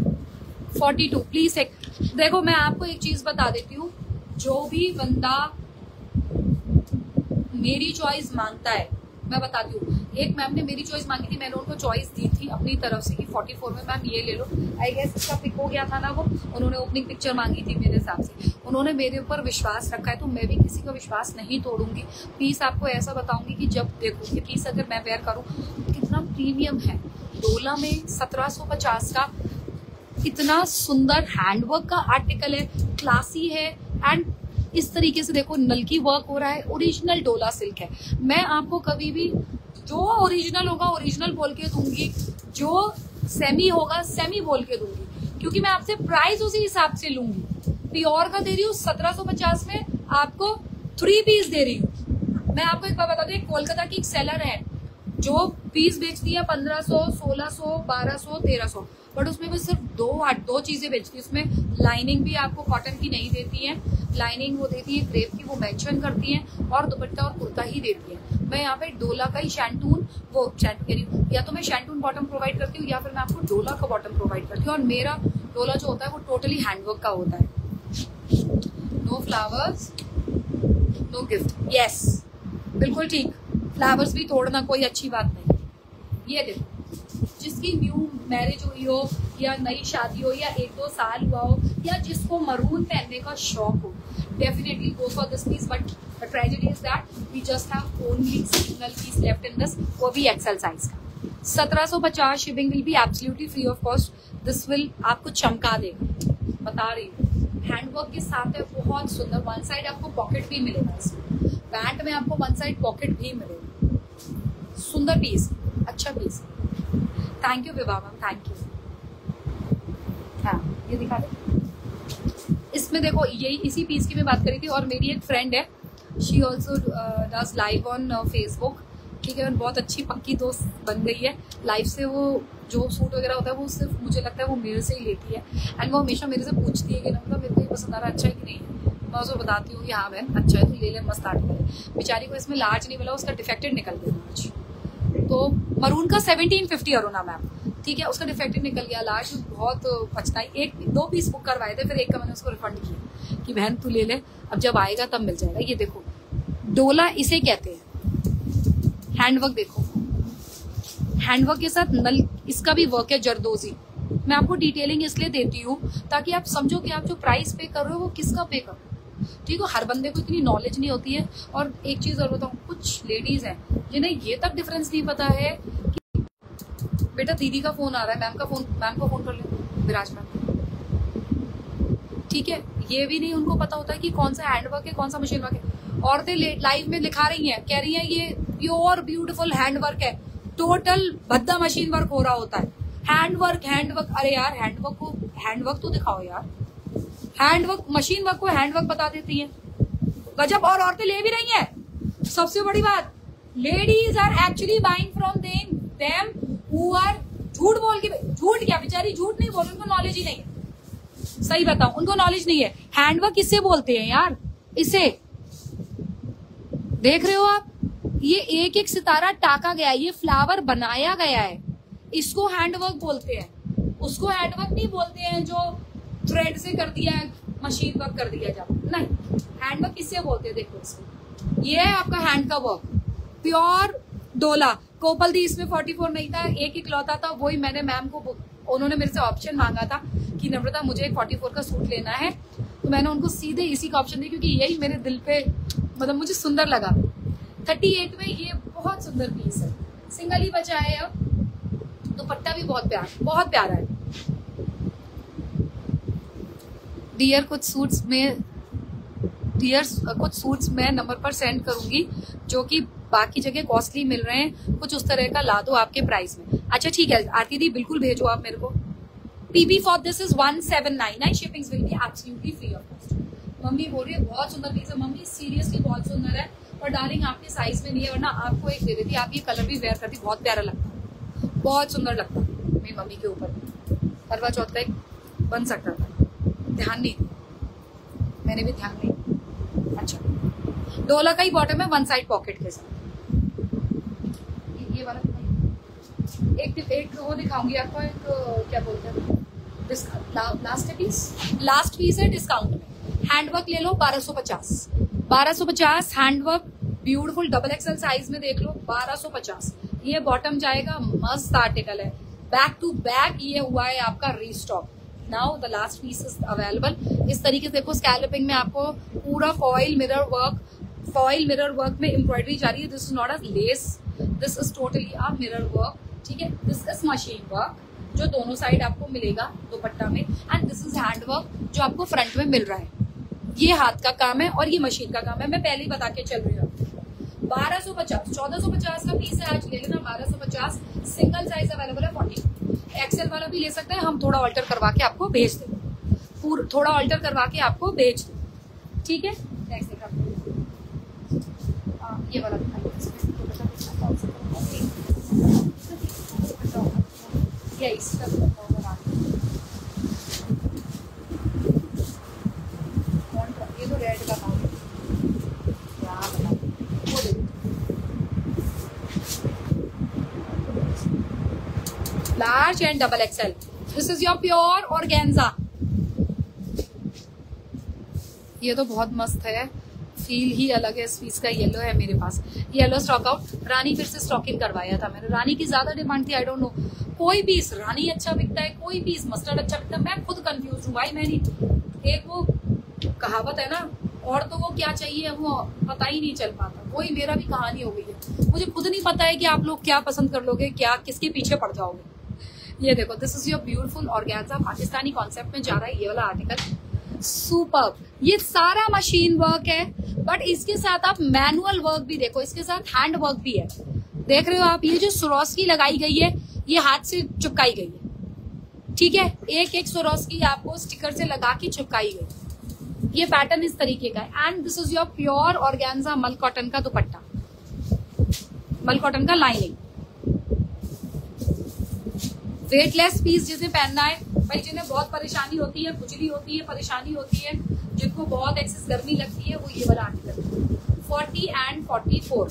forty two please एक देखो, मैं आपको एक चीज़ बता देती हूँ। जो भी बंदा मेरी चॉइस माँगता है, मैं बताती हूँ। एक मैम ने मेरी चॉइस मांगी थी, मैंने उनको चॉइस दी थी अपनी तरफ़ से कि 44 में मैम ये ले लो। आई गेस इसका पिक हो गया था ना वो। उन्होंने ओपनिंग पिक्चर मांगी थी मेरे हिसाब से। उन्होंने मेरे ऊपर विश्वास रखा है तो मैं भी किसी का विश्वास नहीं तोड़ूँगी। पीस आपको ऐसा बताऊँगी कि जब देखो ये पीस अगर मैं वेयर करूँ, कितना प्रीमियम है। डोला में सत्रह सौ पचास का इतना सुंदर हैंडवर्क का आर्टिकल है क्लासी है एंड इस तरीके से देखो नलकी वर्क हो रहा है ओरिजिनल डोला सिल्क है। मैं आपको कभी भी जो ओरिजिनल होगा ओरिजिनल बोल के दूँगी, जो सेमी होगा सेमी बोल के दूँगी। क्योंकि मैं आपसे प्राइस उसी हिसाब से लूँगी। प्योर का दे रही हूँ, सत्रह पचास में आपको थ्री पीस दे रही हूँ। मैं आपको एक बार बता दूँ कोलकाता की एक सेलर है, जो पीस बेचती है पंद्रह सौ, सोलह सौ, बारह सौ, तेरह सौ। बट उसमें बस सिर्फ़ दो दो चीज़ें बेचती है। उसमें लाइनिंग भी आपको कॉटन की नहीं देती है। लाइनिंग वो देती है क्रेप की वो मेंशन करती है और दुपट्टा और कुर्ता ही देती है। मैं यहाँ पे डोला का ही शैंटून वो रही हूँ। या तो मैं शैंटून बॉटम प्रोवाइड करती हूँ या फिर मैं आपको डोला का बॉटम प्रोवाइड करती हूँ। और मेरा डोला जो होता है, वो टोटली हैंडवर्क का होता है। No flowers no gift yes बिल्कुल ठीक। फ्लावर्स भी तोड़ना कोई अच्छी बात नहीं। ये देखो, जिसकी न्यू मैरिज हुई हो, या नई शादी हो, या एक दो साल हुआ हो, या जिसको मरून पहनने का शौक हो। Definitely go for this piece but tragedy is that we just have only single piece left in this वो भी एक्सेल साइज़ का। सत्रह सौ पचास shipping will be absolutely free of cost this will आपको चमका देगा। बता रही हूँ हैंडवर्क के साथ है, बहुत सुंदर। वन साइड आपको पॉकेट भी मिलेगा इसमें। पैंट में आपको वन साइड पॉकेट भी मिलेगा। सुंदर पीस अच्छा piece thank you Vivah ma'am thank you हाँ ये दिखा दे। इसमें देखो यही इसी पीस की मैं बात करी थी और मेरी एक फ्रेंड है। She also does live on Facebook ठीक है बहुत अच्छी पक्की दोस्त बन गई है। लाइव से वो जो सूट वगैरह होता है वो सिर्फ़ मुझे लगता है वो मेरे से ही लेती है। एंड वो हमेशा मेरे से पूछती है कि ना मतलब मेरे को ये पसंद आ रहा अच्छा है कि नहीं? है मैं उसको बताती हूँ कि हाँ बहन अच्छा है तो ले ले मस्त आर्टिकल है। बेचारी को इसमें लार्ज नहीं मिला उसका डिफेक्टेड निकल गया लार्ज तो मरून का सेवनटीन फिफ्टी अरुणा मैम ठीक है, उसका डिफेक्टिव निकल गया। लास्ट बहुत पछताई। एक, दो पीस बुक करवाए थे, फिर एक का मैंने उसको रिफंड किया कि बहन तू ले ले, अब जब आएगा तब मिल जाएगा। ये देखो, डोला इसे कहते हैं। हैंडवर्क देखो। हैंडवर्क के साथ नल, इसका भी वर्क है जरदोजी। मैं आपको डिटेलिंग इसलिए देती हूँ ताकि आप समझो कि आप जो प्राइस पे कर रहे हो, वो किसका पे कर रहे हो। ठीक है, हर बंदे को इतनी नॉलेज नहीं होती है। और एक चीज़ और बताऊँ, कुछ लेडीज़ हैं, जिन्हें ये तक डिफरेंस नहीं पता है कि बेटा दीदी का फ़ोन आ रहा है मैम का फ़ोन मैम को फ़ोन कर ले, विराज मैम ठीक है, ये भी नहीं उनको पता होता है कि कौन सा हैंडवर्क है, कौन सा मशीन वर्क है। औरतें लाइव में लिखा रही हैं, कह रही हैं, ये प्योर ब्यूटीफुल हैंडवर्क है। टोटल भद्दा मशीन वर्क हो रहा होता है। हैंडवर्क हैंडवर्क अरे यार हैंडवर्क को हैंडवर्क तो दिखाओ यार। हैंडवर्क मशीन वर्क को हैंडवर्क बता देती है। गजब और औरतें ले भी रही हैं। सबसे बड़ी बात ladies are actually buying from them them who are झूठ बोल के, झूठ क्या, बेचारी झूठ नहीं बोल, उनको नॉलेज ही नहीं सही बताओ उनको नॉलेज नहीं है। हैंडवर्क किससे बोलते हैं यार? इसे। देख रहे हो आप? ये एक एक सितारा टाका गया, ये फ्लावर बनाया गया है। इसको हैंडवर्क बोलते हैं। उसको हैंडवर्क नहीं बोलते हैं जो थ्रेड से कर दिया है मशीन वर्क कर दिया जाए। नहीं हैंड हैंडवर्क किससे बोलते हैं? देखो इसको। ये है आपका हैंड का वर्क प्योर डोला कोपल दी इसमें 44 नहीं था, एक क्लॉथ था, वही मैंने मैम को उन्होंने मेरे से ऑप्शन मांगा था कि नम्रता, मुझे एक 44 का सूट लेना है। तो मैंने उनको सीधे इसी का ऑप्शन दिया, क्योंकि यही मेरे दिल पे मतलब मुझे सुंदर लगा। 38 में ये बहुत सुंदर पीस है। सिंगल ही बचा है अब। दुपट्टा भी बहुत प्यार, बहुत प्यारा है। डियर कुछ सूट्स में डियर कुछ सूट्स मैं नंबर पर सेंड करूँगी, जो कि बाकी जगह कॉस्टली मिल रहे हैं, कुछ उस तरह का ला दो आपके प्राइस में। अच्छा ठीक है, आरती दी, बिल्कुल भेजो आप मेरे को। PB for this is one seven nine nine shipping mummy बोल रही है, बहुत सुंदर पीस है मम्मी सीरियसली बहुत सुंदर है और डार्लिंग आपके साइज़ में नहीं है, वरना आपको एक दे देती, आप ये कलर भी वेयर करती, बहुत प्यारा लगता बहुत सुंदर लगता मेरी मम्मी के ऊपर। करवा चौथ का एक बन सकता था। ध्यान नहीं। मैंने भी ध्यान नहीं। अच्छा। डोला का ही बॉटम है वन साइड पॉकेट के साथ। ये वाला एक एक वो दिखाऊँगी आपको, एक, क्या बोलते हैं? लास्ट लास्ट पीस है डिस्काउंट में। हैंडवर्क ले लो 1250 1250 handwork beautiful double XL size में देख लो 1250 ये बॉटम जाएगा, मस्त आर्टिकल है। बैक टू बैक ये हुआ है आपका restock now the last piece is available इस तरीके से देखो स्कैलपिंग में आपको पूरा foil mirror work foil mirror work में एम्ब्रॉयडरी जा रही है। This is not a lace this is totally a mirror work ठीक है? दिस इज़ मशीन वर्क जो दोनों साइड आपको मिलेगा दुपट्टा में। And this is hand work जो आपको फ्रंट में मिल रहा है। ये हाथ का काम है और ये मशीन का काम है। मैं पहले ही बता के चल रही हूँ। बारह सौ पचास, चौदह सौ पचास का पीस है आज। ले लेना बारह सौ पचास। सिंगल साइज़ अवेलेबल है फोर्टी एक्सेल वाला भी ले सकते हैं, हम थोड़ा ऑल्टर करवा के आपको भेज देंगे। थोड़ा ऑल्टर करवा के आपको भेज दें ठीक है? नेक्स्ट ये वाला ये तो रेड का काम large and double XL this is your pure और ये तो बहुत मस्त है। फील ही अलग है। इस पीस का येलो है मेरे पास। येलो स्टॉक आउट रानी फिर से स्टॉकिंग करवाया था मैंने। रानी की ज़्यादा डिमांड थी आई डोंट नो कोई पीस रानी अच्छा बिकता है, कोई पीस मस्टर्ड अच्छा बिकता है, मैं खुद कंफ्यूज हूँ। भाई मैंने एक वो कहावत है ना, और तो वो क्या चाहिए वो पता ही नहीं चल पाता। वही मेरा भी कहानी हो गई है। मुझे खुद नहीं पता है कि आप लोग क्या पसंद कर लोगे, क्या, किसके पीछे पड़ जाओगे। ये देखो this is your beautiful organza Pakistani concept में जा रहा है, ये वाला आर्टिकल सुपर ये सारा मशीन वर्क है बट इसके साथ आप मैनुअल वर्क भी देखो, इसके साथ हैंड वर्क भी है। देख रहे हो आप, ये जो सुरोस्की लगाई गई है, ये हाथ से चिपकाई गई है। ठीक है? एक एक सुरोस्की आपको स्टिकर से लगा के चिपकाई गई। ये पैटर्न इस तरीके का है। And this is your pure organza mul cotton का दुपट्टा। मल कॉटन का लाइनिंग वेटलेस पीस जिसे पहनना है, भाई जिन्हें बहुत परेशानी होती है, खुजली होती है, परेशानी होती है, जिनको बहुत एक्सेस गर्मी लगती है, वो ये वाला article forty and forty four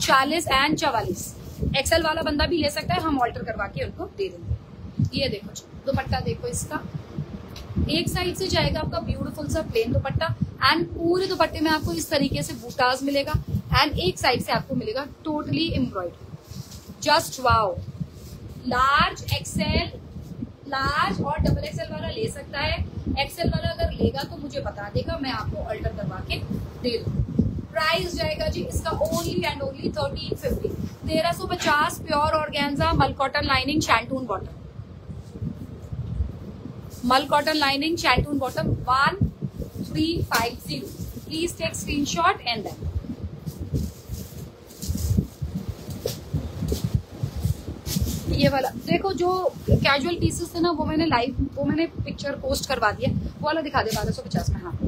चालीस एंड चवालीस। एक्सेल वाला बंदा भी ले सकता है, हम ऑल्टर करवा के उनको दे देंगे। ये देखो दुपट्टा देखो इसका। एक साइड से जाएगा आपका ब्यूटीफुल सा प्लेन दुपट्टा एंड पूरे दुपट्टे में आपको इस तरीके से बूटाज मिलेगा एंड एक साइड से आपको मिलेगा totally embroidery just wow large XL large और डबल एक्सेल वाला ले सकता है। एक्सेल वाला अगर लेगा तो मुझे बता देगा, मैं आपको अल्टर करवा के दे दू प्राइस जाएगा जी, इसका only and only thirteen fifty तेरह सौ पचास pure organza mul cotton lining shantoon bottom mul cotton lining shantoon bottom one three five zero please take screenshot and then ये वाला। देखो, जो कैजुअल पीसेस थे ना, वो मैंने लाइव वो मैंने पिक्चर पोस्ट करवा दिया वो वाला दिखा दे, बारह सौ पचास में हाँ।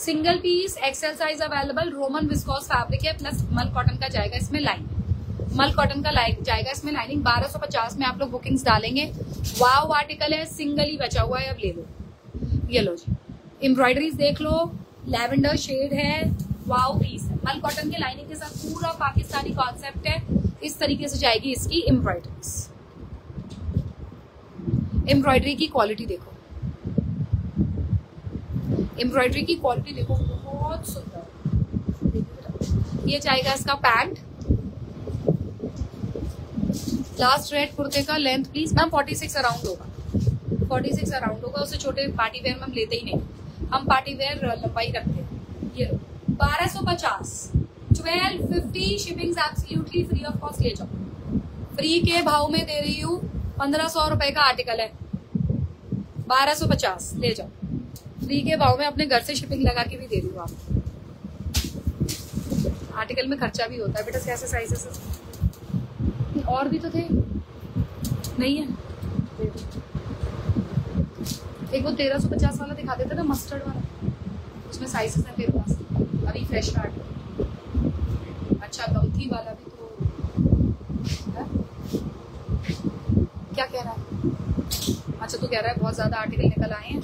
Single piece XL size available Roman viscose fabric है प्लस मल कॉटन का जाएगा इसमें लाइन मल कॉटन का लाइन जाएगा इसमें लाइनिंग 1250 में आप लोग बुकिंग्स डालेंगे। वाव आर्टिकल है सिंगल ही बचा हुआ है, अब ले लो। ये लो जी। एम्ब्रॉयडरीज देख लो लेवेंडर शेड है वाओ पीस है। मल कॉटन के लाइनिंग के साथ पूरा पाकिस्तानी कॉन्सेप्ट है। इस तरीके से जाएगी इसकी एम्ब्रॉयडरीज एम्ब्रॉयडरी की क्वालिटी देखो। एम्ब्रॉयडरी की क्वालिटी देखो, बहुत सुंदर। ये जाएगा इसका पैंट लास्ट रेड कुर्ते का लेंथ प्लीज़ मैम 46 अराउंड होगा। 46 अराउंड होगा उससे छोटे पार्टी वेयर में हम लेते ही नहीं। हम पार्टी वेयर लंबाई रखते हैं। ये बारह सौ पचास। Twelve fifty shipping absolutely free of cost ले जाओ। फ्री के भाव में दे रही हूँ, पंद्रह सौ रुपए का आर्टिकल है। बारह सौ पचास, ले जाओ। फ्री के भाव में अपने घर से शिपिंग लगा के भी दे दूँ आप। आर्टिकल में खर्चा भी होता है, बेटा कैसे साइजेस और भी तो थे। नहीं है। एक वो तेरह सौ पचास वाला दिखा देता ना मस्टर्ड वाला। उसमें साइजेस है तेरे पास। अभी फ्रेश स्टार्ट अच्छा गमथी वाला भी तो है? क्या कह रहा है? अच्छा तू कह रहा है बहुत ज़्यादा आर्टिकल निकल आए हैं।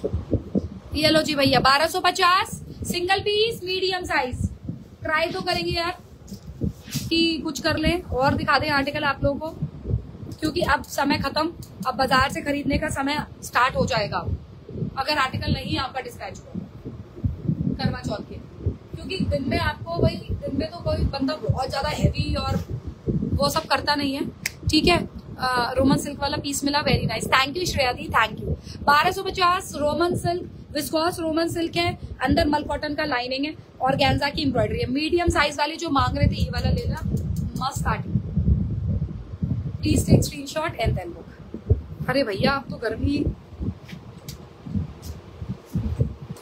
ये लो जी भैया, बारह सौ पचास single piece medium size try तो करेंगे यार कि कुछ कर लें और दिखा दें आर्टिकल आप लोगों को। क्योंकि अब समय खत्म, अब बाज़ार से खरीदने का समय स्टार्ट हो जाएगा। अगर आर्टिकल नहीं आपका डिस्पैच हुआ। करवा चौथ के। क्योंकि दिन में आपको वही, दिन में तो कोई बंदा बहुत ज़्यादा हैवी और वो सब करता नहीं है। ठीक है? रोमन सिल्क वाला पीस मिला very nice thank you Shreya the thank you बारह सौ पचास Roman silk viscose Roman silk है। अंदर मल कॉटन का लाइनिंग है और गैंजा की एम्ब्रॉयडरी है। मीडियम साइज़ वाले जो मांग रहे थे, ये वाला लेना। मस्त article please take screenshot and then book अरे भैया, आप तो गर्मी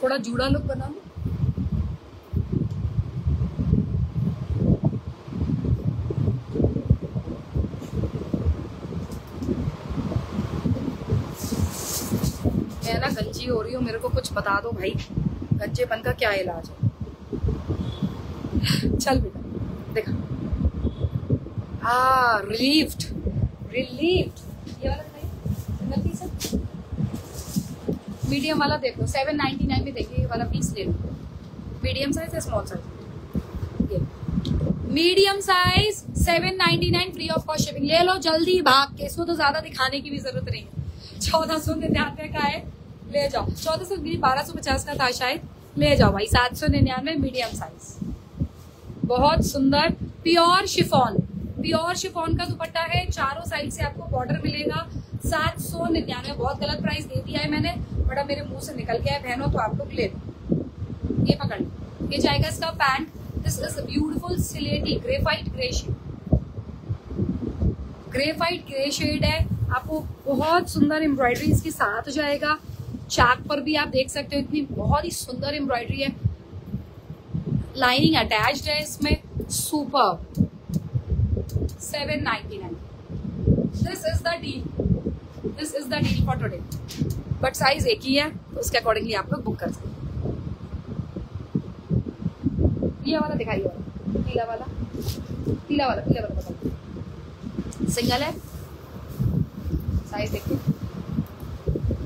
थोड़ा जूड़ा लुक बना लो। मैं ना गंजी हो रही हूँ, मेरे को कुछ बता दो भाई। गंजेपन का क्या इलाज है? चल बेटा, देखा। आ रिलीव्ड रिलीव्ड ये वाला सिंगल पीस है मीडियम वाला देख सेवन नाइनटी नाइन में देखिए वाला पीस ले लो। मीडियम साइज़ या small size medium size seven ninety nine free of cost shipping ले लो, जल्दी भाग के। इसको तो ज़्यादा दिखाने की भी ज़रूरत नहीं है। चौदह सौ निन्यानवे का है, ले जाओ। चौदह सौ बारह सौ पचास का था शायद। ले जाओ भाई, सात सौ निन्यानवे मीडियम साइज़ बहुत सुंदर प्योर शिफॉन प्योर शिफॉन का दुपट्टा है, चारों साइड से आपको बॉर्डर मिलेगा। सात सौ निन्यानवे, बहुत गलत प्राइस दे दिया है मैंने। बड़ा मेरे मुँह से निकल गया है, बहनों तो आप लोग ले लो। ये पकड़ ये जाएगा इसका पैंट। दिस इज़ ब्यूटीफुल सिलेटी graphite grey shade graphite grey shade है। आपको बहुत सुंदर एम्ब्रॉयडरी इसके साथ जाएगा। चाक पर भी आप देख सकते हो, इतनी बहुत ही सुंदर एम्ब्रॉयडरी है। लाइनिंग अटैच्ड है इसमें। Super seven ninety nine this is the deal this is the deal for today but size एक ही है तो उसके अकॉर्डिंगली आप लोग बुक कर सकते ये वाला दिखाइए पीला वाला? पीला वाला पीला वाला बताओ। सिंगल है? साइज़ देखिए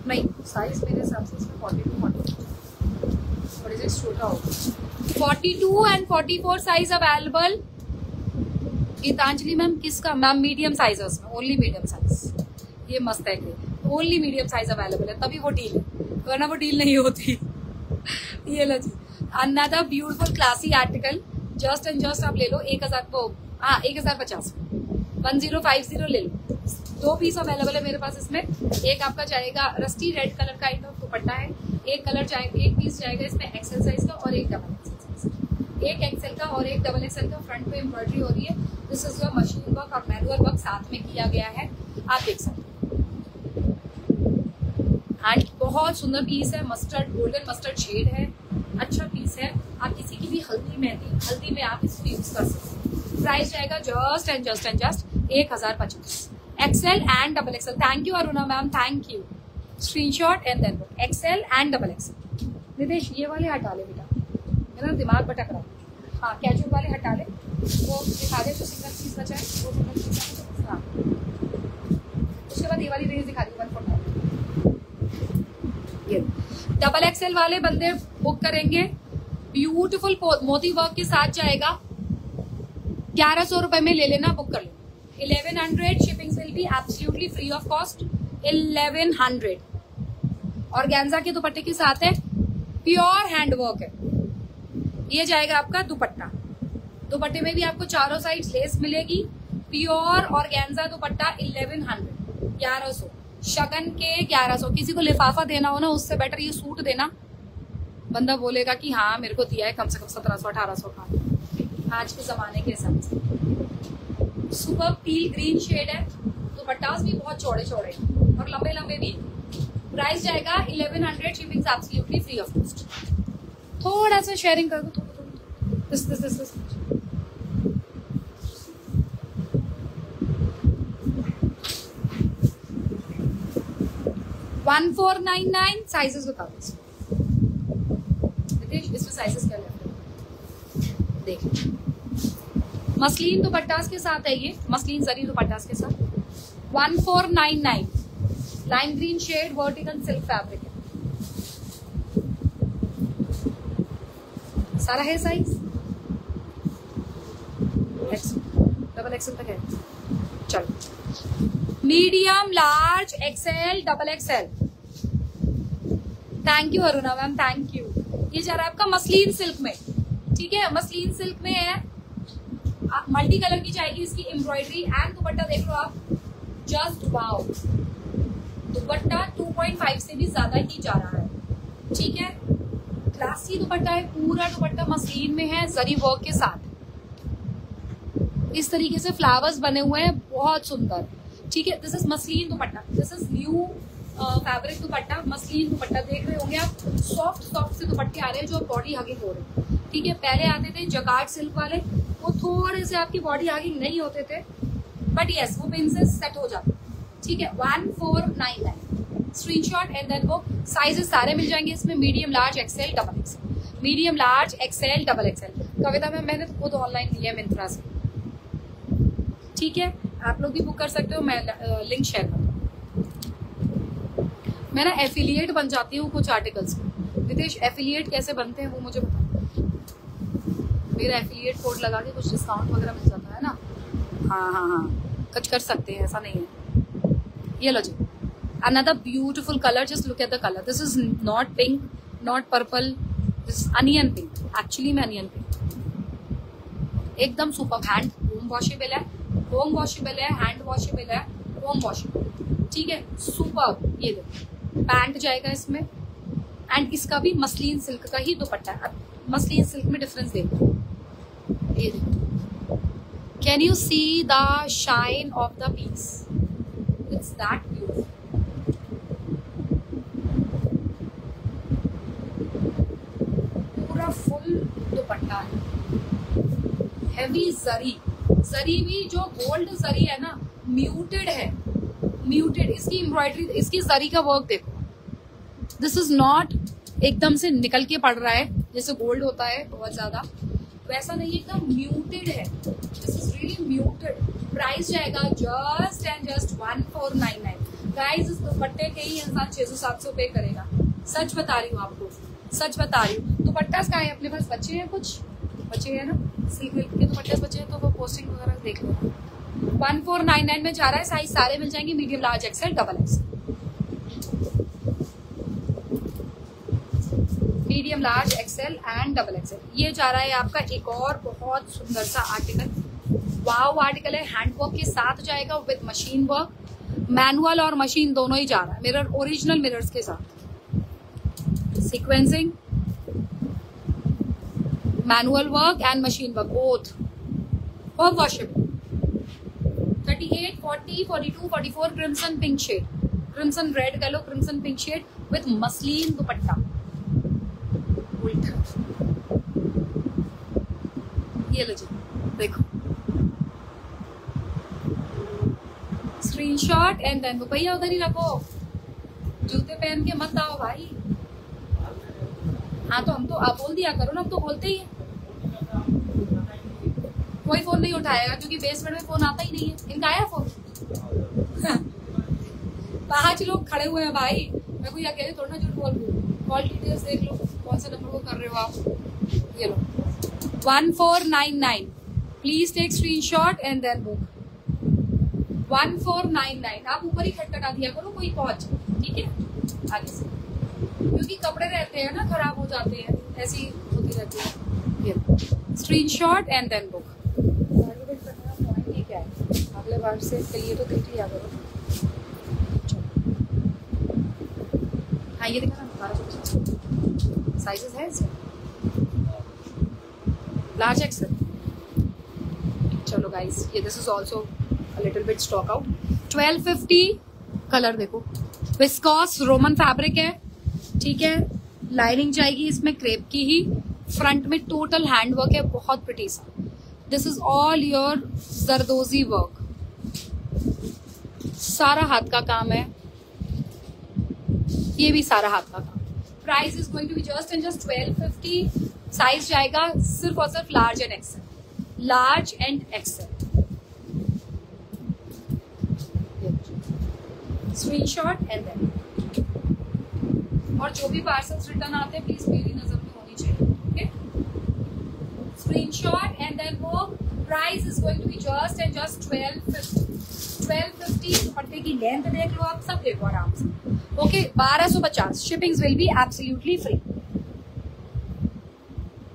नहीं साइज़ मेरे हिसाब से इसमें फोर्टी टू फोर्टी और इसे छोटा होगा। Forty two and forty four size available Geetanjali ma'am, किसका? मैम मीडियम साइज़ है उसमें ओनली मीडियम साइज़ ये मस्त है ओनली मीडियम साइज़ अवेलेबल है, तभी वो डील है। वरना वो डील नहीं होती। ये लो जी। Another beautiful classy article just and just आप ले लो, एक हज़ार को हाँ एक हज़ार पचास। वन ज़ीरो फाइव ज़ीरो ले लो। दो पीस अवेलेबल है मेरे पास इसमें। एक आपका जाएगा रस्टी रेड कलर का एक दुपट्टा है। एक कलर जाएगा एक पीस जाएगा इसमें एक्सेल साइज़ का और एक डबल एक्सेल साइज़ एक एक्सेल का और एक डबल एक्सेल का फ्रंट पे एम्ब्रॉयडरी हो रही है। This is your machine work और मैनुअल वर्क साथ में किया गया है। आप देख सकते एंड बहुत सुंदर पीस है मस्टर्ड गोल्डन मस्टर्ड शेड है अच्छा पीस है। आप किसी की भी हल्दी मेहंदी हल्दी में आप इसको यूज़ कर सकते हैं। प्राइस जाएगा just and just and just एक हज़ार पचास XL and double XL thank you Aruna ma'am thank you screenshot and then book and double XL Nidesh ये वाले हटा ले बेटा। मेरा दिमाग भटक रहा है कैजुअल वाले हटा ले। वो दिखा दे जो सिंगल पीस बचा है वो सिंगल पीस हाँ। उसके बाद ये वाली रेंज दिखा दी वन फोर ये डबल एक्सएल वाले बंदे बुक करेंगे। ब्यूटीफुल मोती वर्क के साथ जाएगा। ग्यारह सौ रुपए में ले लेना बुक कर लो। 1100 shipping will be absolutely free of cost 1100 और गैंजा के दुपट्टे के साथ है। प्योर हैंडवर्क है। ये जाएगा आपका दुपट्टा। दुपट्टे में भी आपको चारों साइड लेस मिलेगी। प्योर और गैंजा दुपट्टा 1100 1100 शगन के 1100 किसी को लिफाफा देना हो ना, उससे बेटर ये सूट देना। बंदा बोलेगा कि हाँ मेरे को दिया है, कम से कम सत्रह सौ, अठारह सौ का। आज के जमाने के हिसाब से। सुपर पील ग्रीन शेड है तो दुपट्टास भी बहुत चौड़े चौड़े और लंबे लंबे भी प्राइस जाएगा 1100 shipping absolutely free of cost थोड़ा सा शेयरिंग कर दो this this one four nine nine sizes बता इसमें साइजेस क्या देख मसलिन दुपट्टास के साथ है ये। मसलिन जरी दुपट्टास के साथ। One four nine nine lime green shade vertical silk fabric है सारा है साइज़ डबल एक्सएल तक है। चलो। Medium large XL double XL thank you Aruna ma'am thank you ये जा रहा है आपका मसलिन सिल्क में। ठीक है? मसलिन सिल्क में है। मल्टी कलर की जाएगी इसकी एम्ब्रॉयडरी एंड दुपट्टा देख लो आप। जस्ट वाओ दुपट्टा 2.5 से भी ज़्यादा ही जा रहा है। ठीक है? क्लासी दुपट्टा है, पूरा दुपट्टा मसलिन में है, जरी वर्क के साथ। इस तरीके से फ्लावर्स बने हुए हैं, बहुत सुंदर। ठीक है this is muslin dupatta. This is new fabric dupatta, muslin dupatta. देख रहे होंगे आप सॉफ्ट सॉफ्ट से दुपट्टे आ रहे हैं जो बॉडी हगिंग हो रहे हैं। ठीक है, पहले आते थे जगाट सिल्क वाले, वो थोड़े से आपकी बॉडी हगिंग नहीं होते थे बट यस वो पिन से सेट हो जाते। ठीक है one four nine nine screenshot and then वो साइजेस सारे मिल जाएँगे इसमें medium large XL double XL medium large XL double XL Kavita में मैंने खुद ऑनलाइन लिया मिंत्रा से। ठीक है, आप लोग भी बुक कर सकते हो, मैं लिंक शेयर कर मैं ना एफिलिएट बन जाती हूँ कुछ आर्टिकल्स में। नितेश एफिलिएट कैसे बनते हैं वो मुझे बता। मेरा एफिलिएट कोड लगा के कुछ डिस्काउंट वगैरह मिल जाता है ना? हाँ हाँ हाँ। कुछ कर सकते हैं, ऐसा नहीं है। ये लो जी। Another beautiful color, just at the color. This is not pink, not purple. This is onion pink. Actually, में onion pink एकदम सुपर हैंड होम वॉशेबल है। होम वॉशेबल है हैंड वॉशेबल है होम वॉशेबल ठीक है? सुपर ये देखो। Pant जाएगा इसमें। एंड इसका भी मसलिन सिल्क का ही दुपट्टा है। मसलिन सिल्क में डिफरेंस देखो ये देखो। Can you see the shine of the piece it's that पूरा फुल दुपट्टा है। हैवी जरी जरी भी जो गोल्ड जरी है ना म्यूटेड है। म्यूटेड इसकी एम्ब्रॉयडरी इसकी जरी का वर्क देखो। दिस इज़ नॉट एकदम से निकल के पड़ रहा है, जैसे गोल्ड होता है बहुत ज़्यादा। वैसा नहीं, एकदम म्यूटेड है। This is really muted price जाएगा just and just one four nine nine guys इस दुपट्टे के ही इंसान छह सौ, सात सौ पे करेगा। सच बता रही हूँ आपको। सच बता रही हूँ। दुपट्टा का है? अपने पास बच्चे हैं कुछ? बच्चे हैं ना? सिल्क विल्क के दुपट्टे बच्चे हैं तो वो पोस्टिंग वगैरह देख लेना वन फोर नाइन नाइन में जा रहा है साइज़ सारे मिल जाएँगे medium large XL double XL medium large XL and double XL ये जा रहा है आपका एक और बहुत सुंदर सा आर्टिकल वाव आर्टिकल है। हैंड वर्क के साथ जाएगा विद मशीन वर्क मैनुअल और मशीन दोनों ही जा रहा है। मिरर ओरिजिनल मिरर्स के साथ। Sequencing manual work and machine work both और washable 38 40 42 44 crimson pink shade crimson red कह लो crimson pink shade with muslin dupatta ये एंड देन भैया उधर ही रखो। जूते पहन के मत आओ भाई। हाँ तो हम तो आप बोल दिया करो ना, हम तो बोलते ही है। कोई फ़ोन नहीं उठाएगा, क्योंकि बेसमेंट में फ़ोन आता ही नहीं है। इनका आया फ़ोन? पाँच लोग खड़े हुए हैं भाई। मैं कोई अकेले थोड़ा ना झूठ बोल रही कॉल डिटेल्स देख लो, कौन से नंबर को कर रहे हो आप? ये लो। One four nine nine please take screenshot and then book one four nine nine आप ऊपर ही खटखटा दिया करो, कोई पहुँच। ठीक है? आगे से। क्योंकि कपड़े रहते हैं ना, खराब हो जाते हैं। ऐसी होती रहती है। Screen shot and then book अगले बार से ये तो देख लिया करो हाँ ये दिखा ना साइजेस है इसमें। लार्ज एक्सेल चलो गाइस ये this is also a little bit stock out 1250 colour देखो। विस्कॉस रोमन फैब्रिक है, ठीक है? लाइनिंग जाएगी इसमें क्रेप की ही। फ्रंट में टोटल हैंड वर्क है, बहुत प्रिटी सा। This is all your zardozi work सारा हाथ का काम है। ये भी सारा हाथ का काम। Price is going to be just and just twelve fifty size जाएगा सिर्फ़ और सिर्फ़ large and XL large and XL screenshot and और जो भी पार्सल्स रिटर्न आते हैं प्लीज़ मेरी नज़र में होनी चाहिए ओके स्क्रीनशॉट एंड देन वो price is going to be just and just twelve fifty twelve fifty दुपट्टे की लेंथ देख लो आप, सब देखो आराम से। ओके बारह सौ shipping will be absolutely free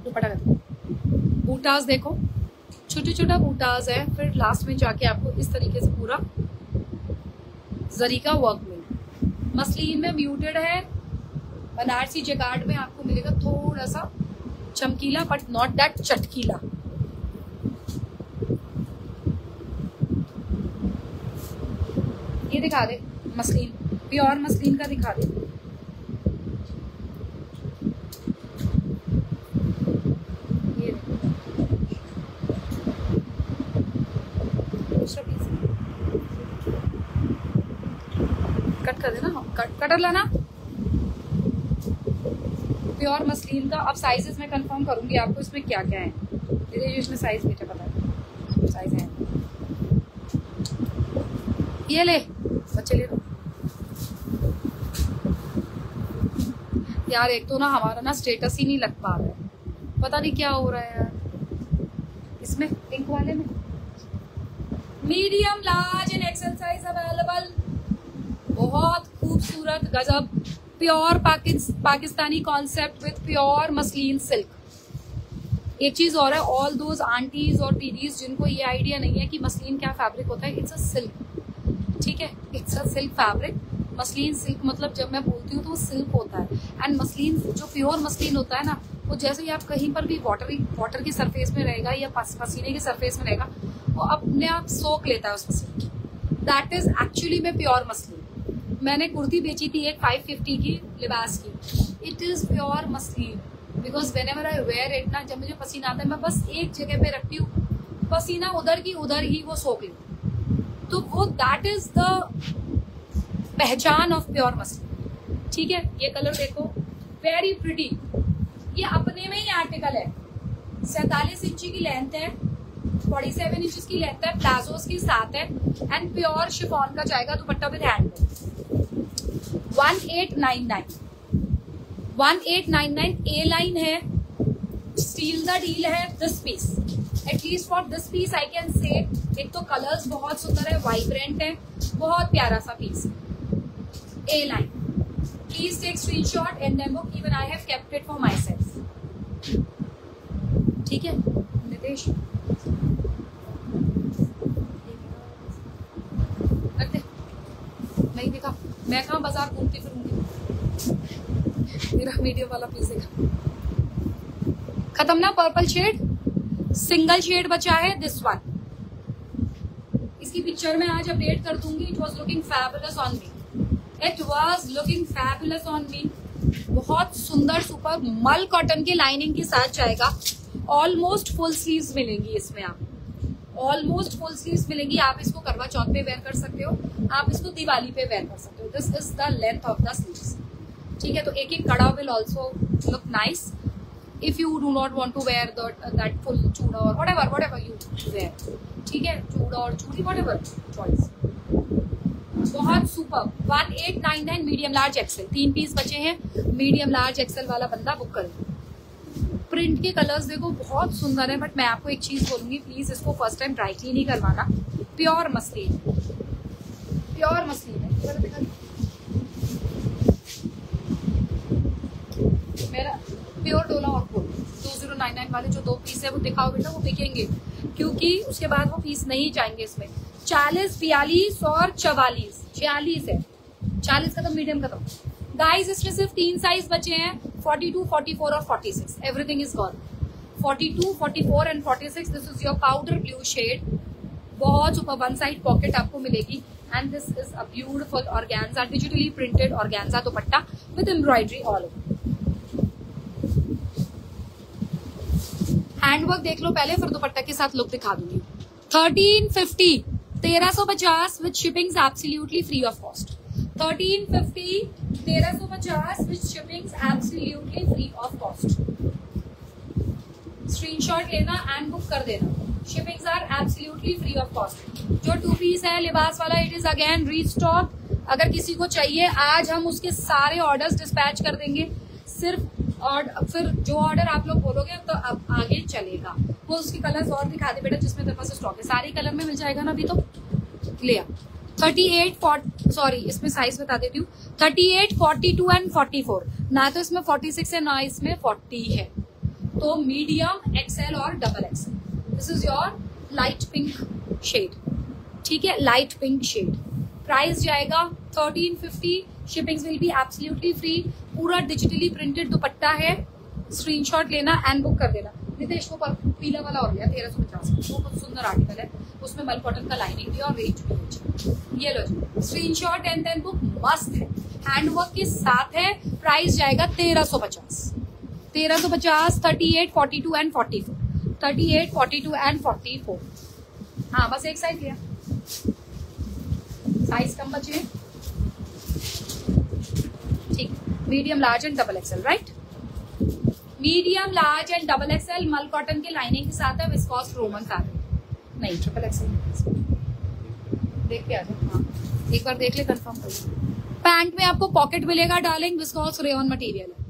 dupatta का बूटास देखो छोटे छोटा बूटास है, फिर लास्ट में जाके आपको इस तरीके से पूरा जरी का वर्क मिले मसलिन में म्यूटेड है, बनारसी जगार्ड में आपको मिलेगा थोड़ा सा चमकीला बट नॉट दैट चटकीला। ये दिखा दे, मसलिन। प्योर मसलिन का दिखा दे। कट कर देना। कट कटर लाना। प्योर मसलिन का। अब साइजेस मैं कंफर्म करूँगी आपको इसमें क्या क्या है। इसमें साइज़ बेटा पता साइज़ है। ये ले। बच्चे यार, एक तो ना हमारा ना स्टेटस ही नहीं लग पा रहा है। पता नहीं क्या हो रहा है यार। इसमें पिंक वाले में? Medium large and XL size available बहुत खूबसूरत, गजब। Pure Pakistani concept with pure muslin silk एक चीज़ और है ऑल दोज आंटीज और दीदीज जिनको ये आइडिया नहीं है कि मसलिन क्या फैब्रिक होता है इट्स अ सिल्क है it's a silk fabric muslin silk मतलब जब मैं बोलती हूँ तो वो सिल्क होता है। एंड मसलिन जो प्योर मसलिन होता है ना, वो जैसे ही आप कहीं पर भी वाटर वाटर की सरफेस में रहेगा या पसीने की सरफेस में रहेगा, वो अपने आप सोख लेता है उस मसलिन की। दैट इज़ एक्चुअली में प्योर मसलिन मैंने कुर्ती बेची थी एक 550 की लिबास की। It is pure muslin because whenever I wear it ना, जब मुझे पसीना आता है, मैं बस एक जगह पे रखती हूँ। पसीना उधर की उधर ही वो सोख ली तो वो दैट इज़ द पहचान ऑफ़ प्योर मसलिन ठीक है? ये कलर देखो. वेरी प्रिटी ये अपने में ही आर्टिकल है. सैतालीस इंची की लेंथ है. फोर्टी सेवन इंच की लेंथ है. प्लाजोस की साथ है. एंड प्योर शिफॉन का जाएगा dupatta with hand one eight nine nine one eight nine nine A line है. स्टील द डील है this piece at least for this piece I can say एक तो कलर्स बहुत सुंदर है वाइब्रेंट है, बहुत प्यारा सा piece A line please take screenshot and demo even I have kept it for myself ठीक है? नितेश नहीं देखा। मैं कहा बाज़ार घूमती फिरूँगी? मेरा मीडियम वाला पीस देखा। खत्म ना पर्पल शेड सिंगल शेड बचा है दिस वन इसकी पिक्चर में आज अपडेट कर दूँगी it was looking fabulous on me it was looking fabulous on me बहुत सुंदर सुपर मल कॉटन के लाइनिंग के साथ जाएगा। ऑलमोस्ट फुल स्लीव्स मिलेंगी इसमें आप। ऑलमोस्ट फुल स्लीव्स मिलेंगी। आप इसको करवा चौथ पे वेयर कर सकते हो। आप इसको दिवाली पे वेयर कर सकते हो। This is the length of the sleeves ठीक है तो एक एक कड़ा will also look nice if you do not want to wear that full चूड़ा और whatever whatever you wear ठीक है? चूड़ा और चूड़ी वट एवर चॉइस बहुत super one eight nine nine medium large XL तीन पीस बचे हैं. मीडियम लार्ज एक्सेल वाला बंदा बुक कर प्रिंट के कलर्स देखो, बहुत सुंदर है बट मैं आपको एक चीज़ बोलूँगी प्लीज़ इसको फ़र्स्ट टाइम ड्राई क्लीन ही करवाना. प्योर मसलिन प्योर मसलिन है. मेरा प्योर डोला full two zero nine nine वाले जो दो पीस है वो दिखाओ बेटा वो बिकेंगे क्योंकि उसके बाद वो पीस नहीं जाएँगे इसमें चालीस बयालीस और चवालीस छियालीस है चालीस तो मीडियम का तो गाइस इसमें सिर्फ़ तीन साइज़ बचे हैं 42, 44 और 46. Everything is gone. 42, 44 and 46. This is your powder blue shade. बहुत सुपर वन साइड पॉकेट आपको मिलेगी and this is a beautiful organza digitally printed organza dupatta with embroidery all handwork देख लो पहले, फिर दुपट्टा के साथ लुक दिखा दूँगी। थर्टीन फिफ्टी तेरह सौ पचास with shipping absolutely free of cost thirteen fifty तेरह सौ पचास with shipping absolutely free of cost screenshot लेना एंड बुक कर देना। Shippings are absolutely free of cost जो टू पीस है, लिबास वाला इट इज़ अगेन रीस्टॉक अगर किसी को चाहिए, आज हम उसके सारे ऑर्डर्स डिस्पैच कर देंगे। सिर्फ़ और फिर जो ऑर्डर आप लोग बोलोगे तो अब आगे चलेगा। वो उसके कलर्स और दिखा दे बेटा, जिसमें तेरे पास स्टॉक है। सारे कलर में मिल जाएगा ना अभी तो? लिया थर्टी एट सॉरी इसमें साइज़ बता देती हूँ। Thirty eight forty two and forty four ना तो इसमें फोर्टी सिक्स है, ना इसमें फोर्टी है। तो मीडियम एक्सएल और double XL this is your light pink shade ठीक है? लाइट पिंक शेड प्राइस जाएगा thirteen fifty shipping will be absolutely free पूरा डिजिटली प्रिंटेड दुपट्टा है स्क्रीनशॉट लेना एंड बुक कर देना। नितेश वो पीला वाला हो गया, तेरह सौ पचास। वो बहुत सुंदर आर्टिकल है। उसमें मल कॉटन का लाइनिंग भी और रेंज भी है। ये लो जी। स्क्रीनशॉट एंड देन बुक मस्त है। हैंडवर्क के साथ है प्राइस जाएगा तेरह सौ पचास। तेरह सौ पचास thirty eight forty two and forty four thirty eight forty two and forty four हाँ बस एक साइज़ लिया। साइज़ कम बचे। ठीक। Medium large and double XL right medium large and double XL मल कॉटन के लाइनिंग के साथ है विस्कॉस रोमन फैब्रिक नहीं ट्रिपल एक्सएल देख के आ जाओ। हाँ। एक बार देख ले कंफर्म कर पैंट में आपको पॉकेट मिलेगा डार्लिंग विस्कॉस रेन मटेरियल है।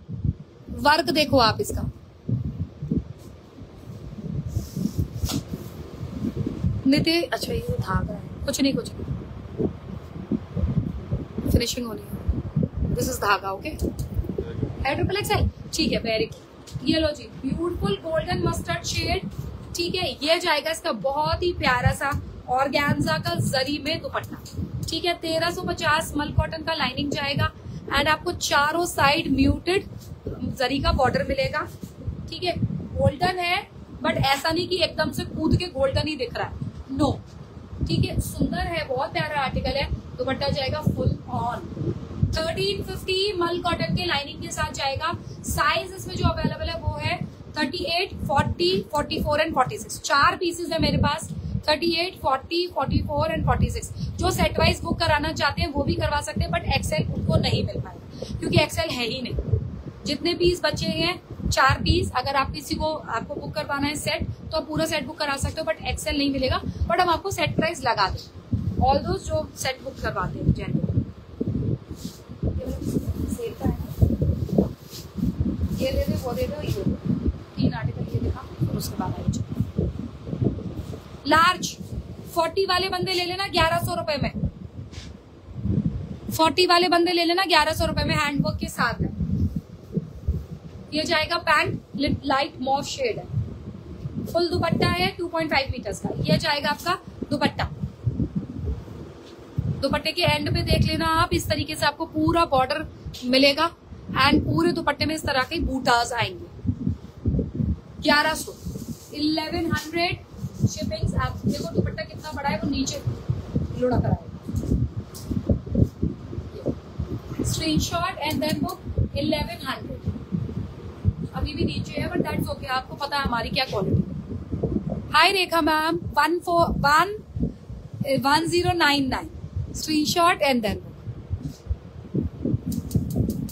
वर्क देखो आप इसका। निते अच्छा ये धागा है। कुछ नहीं कुछ नहीं। फिनिशिंग होनी है। दिस इज़ धागा ओके है ट्रिपल एक्सएल ठीक है वेरी ये लो जी ब्यूटीफुल गोल्डन मस्टर्ड शेड ठीक है, ये जाएगा इसका बहुत ही प्यारा सा ऑर्गेन्जा का जरी में दुपट्टा। ठीक है, तेरह सौ पचास मल कॉटन का लाइनिंग जाएगा एंड आपको चारों साइड म्यूटेड जरी का बॉर्डर मिलेगा। ठीक है गोल्डन है बट ऐसा नहीं कि एकदम से कूद के गोल्डन ही दिख रहा है। नो ठीक है, सुंदर है, बहुत प्यारा आर्टिकल है, दुपट्टा जाएगा फुल ऑन थर्टीन फिफ्टी मल कॉटन के लाइनिंग के साथ जाएगा। साइज़ इसमें जो अवेलेबल है वो है thirty eight forty forty four and forty six चार पीसेज है मेरे पास thirty eight forty forty four and forty six जो सेट वाइज बुक कराना चाहते हैं वो भी करवा सकते हैं बट एक्सेल उनको नहीं मिल पाएगा क्योंकि एक्सेल है ही नहीं। जितने पीस बचे हैं, चार पीस अगर आप किसी को, आपको बुक करवाना है सेट तो आप पूरा सेट बुक करा सकते हो बट एक्सेल नहीं मिलेगा। बट हम आपको सेट प्राइस लगा दें। ऑल दो जो सेट बुक करवाते हैं जनरल लार्ज फोर्टी वाले बंदे ले लेना ग्यारह सौ रुपए में। फोर्टी वाले बंदे ले लेना ग्यारह सौ रुपए में हैंडवर्क के साथ है। ये जाएगा पैंट लाइट मॉफ शेड है। फुल दुपट्टा है 2.5 मीटर्स का। ये जाएगा आपका दुपट्टा। दुपट्टे के एंड पे देख लेना आप, इस तरीके से आपको पूरा बॉर्डर मिलेगा एंड पूरे दुपट्टे में इस तरह के बूटाज आएँगे। ग्यारह सो। इलेवन हंड्रेड शिपिंग आप, देखो दुपट्टा कितना बड़ा है, वो नीचे लुढ़क रहा है। Screenshot and then book eleven hundred. अभी भी नीचे है बट दैट्स ओके आपको पता है हमारी क्या quality hi Rekha ma'am one four one one zero nine nine screenshot and then book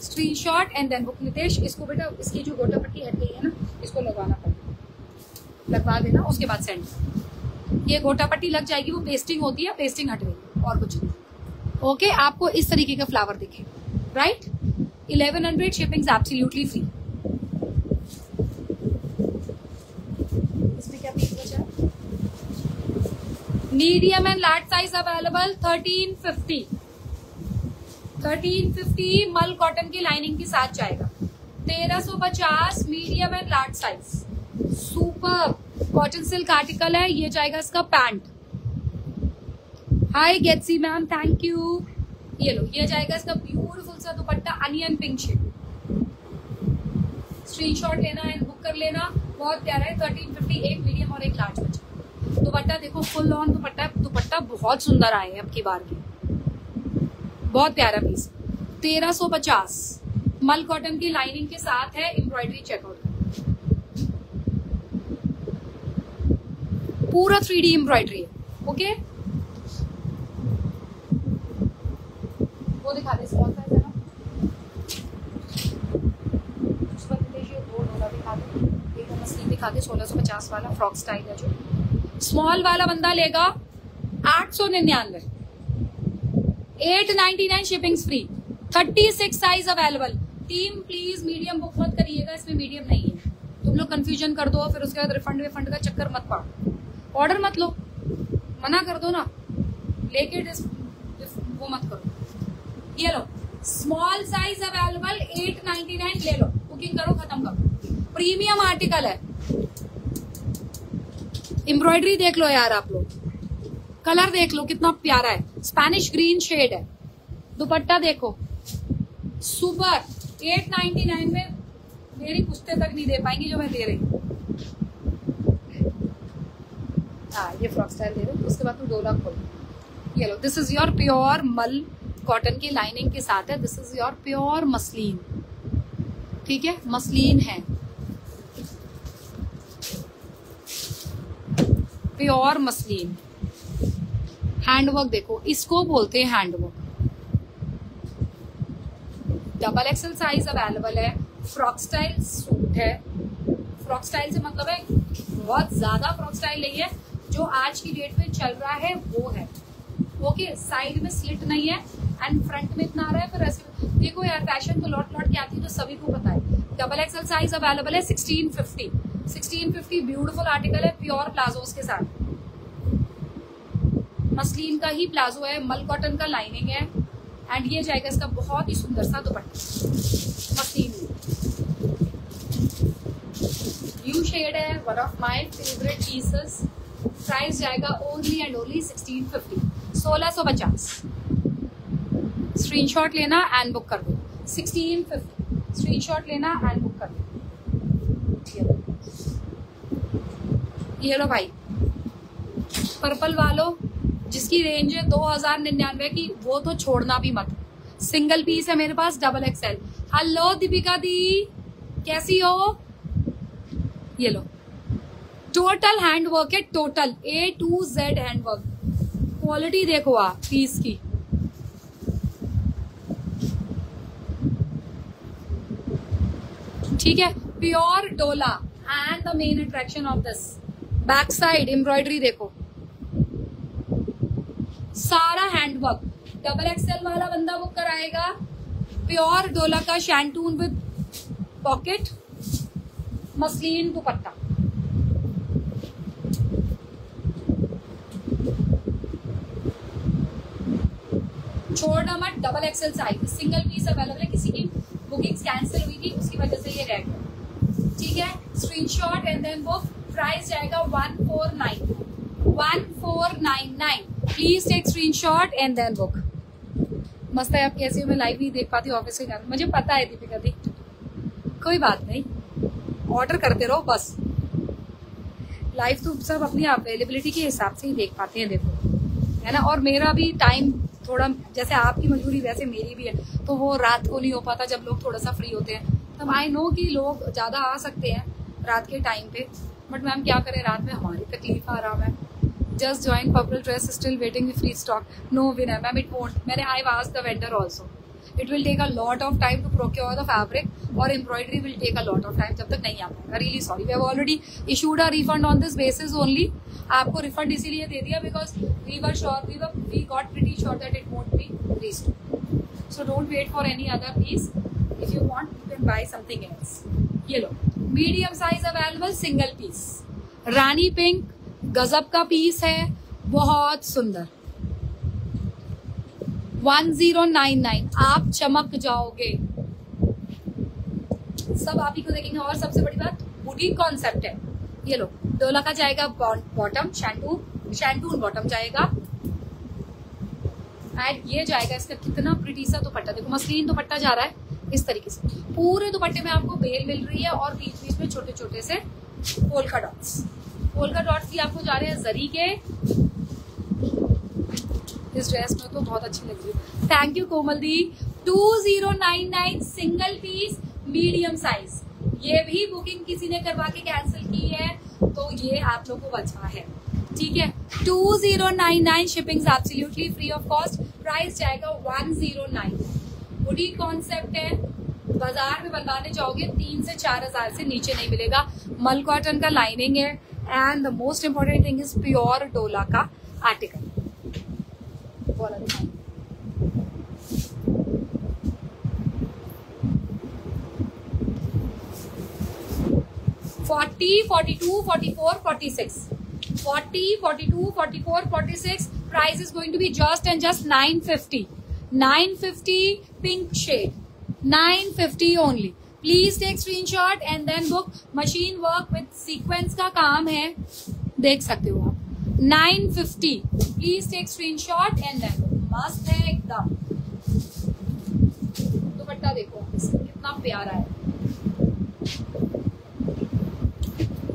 screenshot and then book Nitesh, इसको बेटा, इसकी जो गोटा पट्टी हट गई है ना, इसको लगवाना पड़ेगा। लगवा देना, उसके बाद सेंड ये गोटा पट्टी लग जाएगी, वो पेस्टिंग होती है पेस्टिंग हट गई, और कुछ नहीं। ओके आपको इस तरीके का फ्लावर दिखे। Right eleven hundred shipping absolutely free इसमें क्या पीस बचा medium and large size available thirteen fifty thirteen fifty mul cotton की लाइनिंग के साथ जाएगा। तेरह सौ पचास medium and large size. Super cotton silk article है, ये जाएगा इसका pant. Hi Getsy ma'am thank you ये लो, ये जाएगा इसका ब्यूटीफुल सा दुपट्टा अनियन पिंक शेड स्क्रीनशॉट लेना एंड बुक कर लेना। बहुत प्यारा है थर्टीन फिफ्टी एक मीडियम और एक लार्ज बचा। दुपट्टा देखो फुल ऑन दुपट्टा दुपट्टा बहुत सुंदर आए हैं अब की बार के। बहुत प्यारा पीस तेरह सौ पचास। मल कॉटन की लाइनिंग के साथ है एम्ब्रॉयडरी चेकआउट पूरा थ्री डी एम्ब्रॉयडरी है ओके वो दिखा दे दिखा दे, सोलह सौ पचास वाला, फ्रॉक स्टाइल है जो। स्मॉल वाला बंदा लेगा आठ सौ निन्यानवे। Eight ninety nine shipping free thirty six size available team please medium book मत करिएगा, इसमें मीडियम नहीं है। तुम लोग कंफ्यूजन कर दो, फिर उसके बाद रिफंड विफंड का चक्कर मत पाओ ऑर्डर मत लो। मना कर दो ना। लेके वो मत करो। ये लो। Small size available eight ninety nine ले लो। बुकिंग करो, खत्म करो। प्रीमियम आर्टिकल है। एम्ब्रॉयडरी देख लो यार आप लोग। कलर देख लो, कितना प्यारा है। स्पेनिश ग्रीन शेड है। दुपट्टा देखो। सुपर। एट नाइनटी नाइन में मेरी पुश्ते तक नहीं दे पाएँगी जो मैं दे रही हूँ। हाँ ये फ्रॉक स्टाइल दे दो उसके बाद तू डोला खोल। ये लो this is your pure mul cotton की लाइनिंग के साथ है। This is your pure muslin ठीक है? मसलिन है। Pure muslin. हैंडवर्क देखो, इसको बोलते हैं handwork double XL size available है। फ्रॉक स्टाइल सूट है। फ्रॉक स्टाइल से मतलब है, बहुत ज़्यादा फ्रॉक स्टाइल नहीं है। जो आज की डेट में चल रहा है, वो है। ओके साइड में स्लिट नहीं है एंड फ्रंट में इतना आ रहा है, फिर ऐसे देखो यार फ़ैशन तो लौट लौट के आती है तो सभी को पता है। डबल एक्सएल साइज़ अवेलेबल है sixteen fifty sixteen fifty beautiful article है प्योर प्लाजोस के साथ। मसलिन का ही प्लाजो है, मल कॉटन का लाइनिंग है एंड ये जाएगा इसका बहुत ही सुंदर सा दुपट्टा। मसलिन। यू शेड है one of my favourite pieces price जाएगा only and only sixteen fifty सोलह सौ पचास। स्क्रीनशॉट लेना एंड बुक कर दो। सिक्सटीन फिफ्टी स्क्रीनशॉट लेना एंड बुक कर दो। ये लो भाई। पर्पल वालों, जिसकी रेंज है दो हज़ार निन्यानवे की, वो तो छोड़ना भी मत। सिंगल पीस है मेरे पास डबल एक्सएल हेलो दीपिका दी। कैसी हो? ये लो। टोटल हैंडवर्क है total A to Z handwork quality देखो आप पीस की। ठीक है? Pure dola and the main attraction of this back side embroidery देखो। सारा हैंडवर्क डबल एक्सएल वाला बंदा बुक कराएगा। प्योर डोला का शैंटून विद पॉकेट मसलिन दुपट्टा। छोड़ना मत double XL size single piece available है, किसी की बुकिंग कैंसिल हुई थी, उसकी वजह से ये रह गया ठीक है? Screenshot and then book price जाएगा one four nine one four nine nine please take screenshot and then book मस्त है, आप कैसे मैं लाइव नहीं देख पाती ऑफ़िस के कारण मुझे पता है दीपिका दी। कोई बात नहीं। ऑर्डर करते रहो, बस। लाइव तो सब अपनी अवेलेबिलिटी के हिसाब से ही देख पाते हैं, देखो। है ना? और मेरा भी टाइम थोड़ा जैसे आपकी मजबूरी वैसे मेरी भी है तो वो रात को नहीं हो पाता जब लोग थोड़ा सा फ्री होते हैं। तब आई नो कि लोग ज़्यादा आ सकते हैं रात के टाइम पे बट मैम क्या करें, रात में हमारी तकलीफ़ आराम है। Just join purple dress still waiting free stock no winner ma'am it vote मैंने I was the vendor also it will take a lot of time to procure the fabric और embroidery will take a lot of time जब तक नहीं आ पाएगा really sorry we have already issued a refund on this basis only आपको refund इसीलिए दे दिया because we were sure we were we got pretty sure that it won't be restore so don't wait for any other piece if you want you can buy something else ये लो। Medium size available single piece rani pink गजब का piece है बहुत सुंदर। One zero nine nine आप चमक जाओगे। सब आप ही को देखेंगे। और सबसे बड़ी बात बुटीक कॉन्सेप्ट है। ये लो, डोला का जाएगा बॉटम शैंटून शैंटून बॉटम जाएगा। एंड ये जाएगा इसका कितना प्रिटी सा दुपट्टा। देखो, मसलिन दुपट्टा जा रहा है इस तरीके से। पूरे दुपट्टे में आपको बेल मिल रही है और बीच बीच में छोटे छोटे से पोलका डॉट्स पोलका डॉट्स भी आपको जा रहे हैं जरी के। इस ड्रेस में तो बहुत अच्छी लग है। Thank you Komal the two zero nine nine single piece medium size ये भी बुकिंग किसी ने करवा के कैंसिल की है तो ये आप लोग को बचा है। ठीक है? Two zero nine nine shipping absolutely free of cost price जाएगा one zero nine boutique concept है। बाज़ार में बनवाने जाओगे, तीन से चार हज़ार से नीचे नहीं मिलेगा। मल कॉटन का लाइनिंग है। And the most important thing is pure dola का आर्टिकल बोला forty forty two forty four forty six 40, 42, 44, 46. Price is going to be just and just 950. 950 pink shade. 950 only. Please take screenshot and then book machine work with sequins का काम है देख सकते हो आप 950 please take screenshot and then मस्त है एकदम। दुपट्टा देखो, कितना प्यारा है।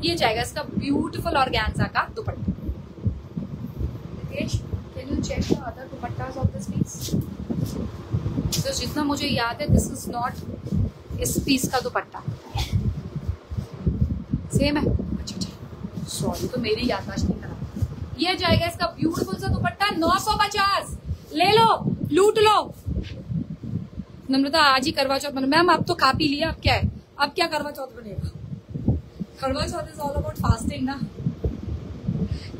ये जाएगा इसका ब्यूटीफुल ऑर्गेन्जा का दुपट्टा। Can you check the other piece तो जितना मुझे याद है दिस इज़ नॉट इस पीस का दुपट्टा। सेम है? अच्छा अच्छा। सॉरी तो मेरी याददाश्त नहीं करा ये जाएगा इसका ब्यूटीफुल सा दुपट्टा 950 ले लो, लूट लो। नम्रता, आज ही करवा चौथ बना। मैम, अब तो खा पी लिया अब क्या है? अब क्या करवा चौथ बनेगा? Karva Chauth is all about fasting ना।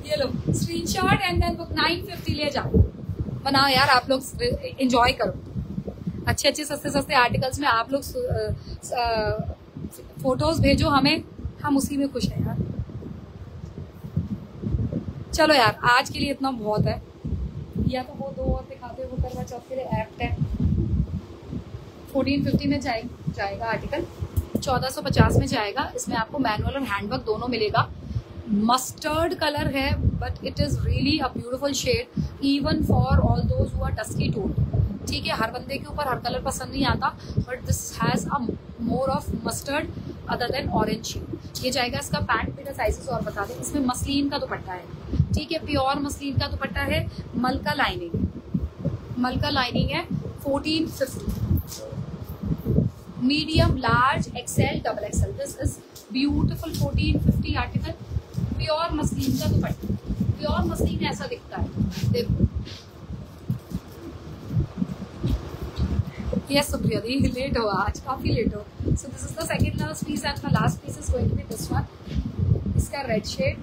ये लो स्क्रीनशॉट एंड देन बुक 950 ले जाओ। बनाओ यार, आप लोग एंजॉय करो। अच्छे अच्छे, सस्ते सस्ते आर्टिकल्स में आप लोग फ़ोटोज़ भेजो हमें। हम उसी में खुश हैं यार। चलो यार आज के लिए इतना बहुत है। या तो वो दो और दिखाते वो करवा चौथ के लिए एक्ट है। फोर्टीन फिफ्टी में जाए, जाएगा आर्टिकल 1450 में जाएगा। इसमें आपको मैनुअल और हैंडवर्क दोनों मिलेगा। मस्टर्ड कलर है but it is really a beautiful shade even for all those who are dusky tone ठीक है हर बंदे के ऊपर हर कलर पसंद नहीं आता but this has a more of mustard other than orange shade ये जाएगा इसका पैंट मेरा साइजेस और बता दें। इसमें मसलिन का दुपट्टा है। ठीक है प्योर मसलिन का दुपट्टा है, मलका लाइनिंग मलका लाइनिंग है fourteen fifty medium large XL double XL this is beautiful fourteen fifty article pure muslin का दुपट्टा। प्योर मसलिन ऐसा दिखता है। देखो। Yes सुप्रिया दी लेट हो आज, काफ़ी लेट हो। So this is the second last piece and the last piece is going to be this one इसका रेड शेड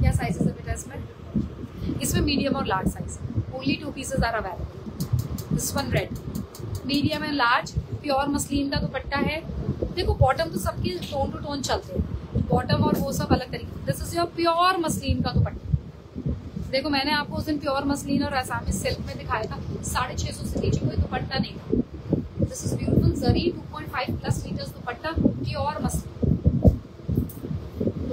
क्या साइजेस है बेटा इसमें? इसमें मीडियम और large size only two pieces are available this one red medium and large pure muslin का दुपट्टा है। देखो बॉटम तो सबके टोन टू टोन चलते हैं। बॉटम और वो सब अलग तरीके this is your pure muslin का दुपट्टा। देखो, मैंने आपको उस दिन प्योर मसलिन और आसामी सिल्क में दिखाया था। साढ़े छह सौ से नीचे कोई दुपट्टा नहीं था। This is beautiful zari 2.5 plus metres dupatta pure muslin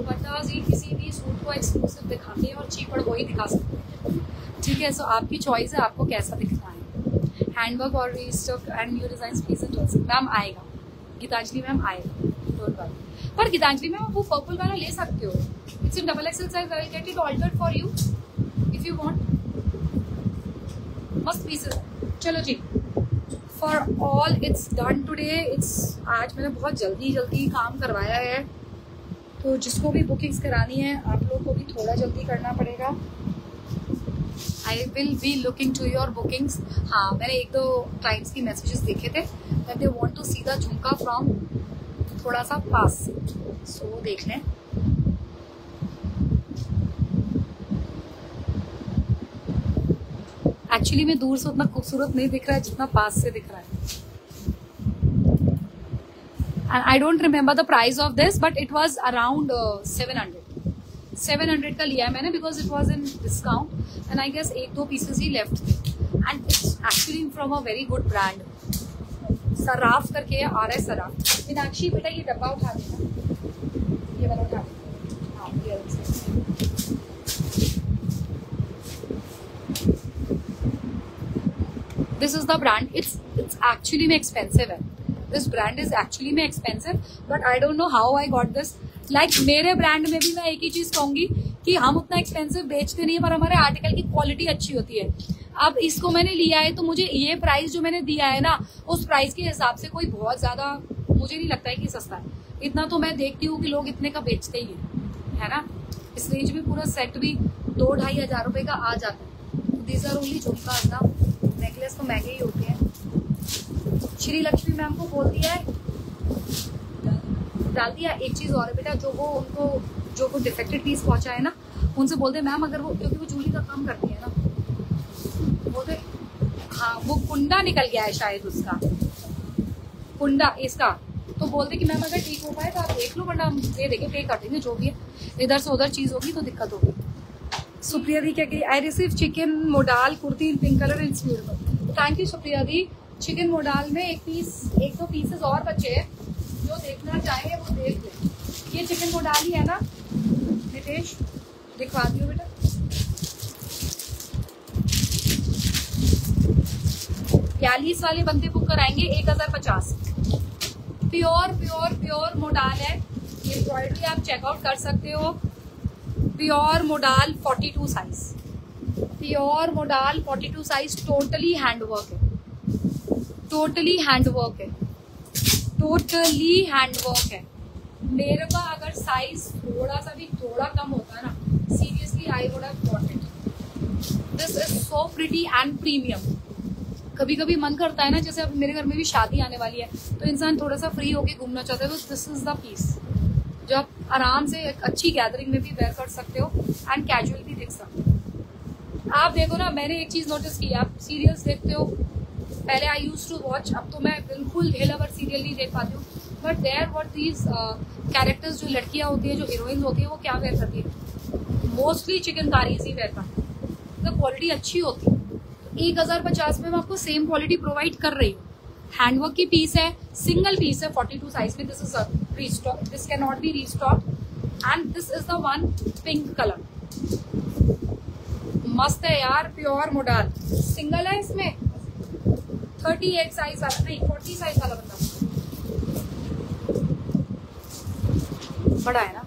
dupatta जी किसी भी सूट को एक्सक्लूसिव दिखाते हैं और चीपड़ वही दिखा सकते हैं। ठीक है सो आपकी चॉइस है, आपको कैसा दिखना है। हैंडवर्क और restock and new design please ma'am आएगा। गीतांजलि मैम आएगा। डोंट वरी पर गीतांजलि मैम वो पर्पल वाला ले सकते हो। It's in double XL size I get it altered for you if you want मस्त पीसेस चलो जी। For all it's done today it's आज मैंने बहुत जल्दी जल्दी काम करवाया है। तो जिसको भी बुकिंग्स करानी है आप लोग को भी थोड़ा जल्दी करना पड़ेगा। I will be looking to your bookings हाँ मैंने एक दो क्लाइंट्स की मैसेजेस देखे थे that they want to see the jhumka from थोड़ा सा पास। सो so, देख लें। एक्चुअली में दूर से उतना खूबसूरत नहीं दिख रहा है जितना पास से दिख रहा है। I don't remember the price of this but it was around seven hundred seven hundred का लिया है मैंने because it was in discount and I guess एक दो पीसेस ही लेफ़्ट थे. And it's actually from a very good brand Saraf करके आ रहा है सराफ मीनाक्षी बेटा, ये डब्बा उठा देना ये वाला उठा देना हाँ ये this is the. Brand it's it's actually में एक्सपेंसिव है. दिस ब्रांड इज़ एक्चुअली में expensive but I don't know how I got this like मेरे ब्रांड में भी मैं एक ही चीज़ कहूँगी कि हम उतना एक्सपेंसिव बेचते नहीं है, पर हमारे आर्टिकल की क्वालिटी अच्छी होती है। अब इसको मैंने लिया है तो मुझे ये प्राइस जो मैंने दिया है ना, उस प्राइस के हिसाब से कोई बहुत ज़्यादा मुझे नहीं लगता है कि सस्ता है। इतना तो मैं देखती हूँ कि लोग इतने का बेचते ही है है ना? इस रेंज में पूरा सेट भी दो ढाई हज़ार रुपए का आ जाता है। These are only jhumka necklace तो महँगे ही होते हैं। श्री लक्ष्मी मैम को बोल दिया है। डाल दिया एक चीज़ और बेटा, जो वो उनको, जो वो डिफेक्टेड पीस पहुँचा है ना, उनसे बोलते मैम, अगर वो, क्योंकि वो जूली का काम करती है ना। बोलते हाँ वो कुंडा निकल गया है शायद उसका। कुंडा इसका। तो बोलते कि, मैम, अगर ठीक हो पाए तो आप देख लो, वरना हम दे देंगे पे कर देंगे, जो भी है। इधर से उधर चीज़ होगी तो दिक्कत होगी। सुप्रिया दी, क्या कही I receive chikan modal kurti in pink colour in thank you Supriya the. Chikan modal में एक पीस, एक दो तो पीसेस और बचे हैं। जो देखना चाहे, वो देख ले। ये चिकन मोडाल ही है ना? नितेश दिखवा दियो बेटा। बयालीस वाले बंदे बुक कराएँगे, एक हज़ार पचास। प्योर प्योर प्योर मोडाल है। ये एम्ब्रॉयडरी आप चेकआउट कर सकते हो। Pure modal 42 size pure modal 42 size totally handwork है। टोटली हैंडवर्क है। टोटली हैंडवर्क है। मेरे का अगर साइज़ थोड़ा सा भी थोड़ा कम होता ना seriously I would have got it this is so pretty and premium कभी कभी मन करता है ना, जैसे अब मेरे घर में भी शादी आने वाली है तो इंसान थोड़ा सा फ्री होके घूमना चाहता है तो दिस इज़ द पीस जो आप आराम से एक अच्छी गैदरिंग में भी वेयर कर सकते हो एंड कैजुअल भी देख सकते हो। आप देखो ना, मैंने एक चीज़ नोटिस की, आप सीरियल्स देखते हो पहले आई यूज़ टू वॉच अब तो मैं बिल्कुल हेलावर सीरियल नहीं देख पाती हूँ। But there what these characters जो लड़कियाँ होती है, जो हीरोइंस होती है, वो क्या वेयर करती है? मोस्टली चिकनकारी ही वेयर करती है। क्वालिटी अच्छी होती है। एक हज़ार पचास में मैं आपको सेम क्वालिटी प्रोवाइड कर रही हूँ। हैंडवर्क की पीस है सिंगल पीस है 42 साइज़ में। This is restock this can not be restock and this is the one pink colour मस्त है यार प्योर मोडाल सिंगल है इसमें। 38 साइज़ वाला, नहीं 40 साइज़ वाला बता बड़ा है ना?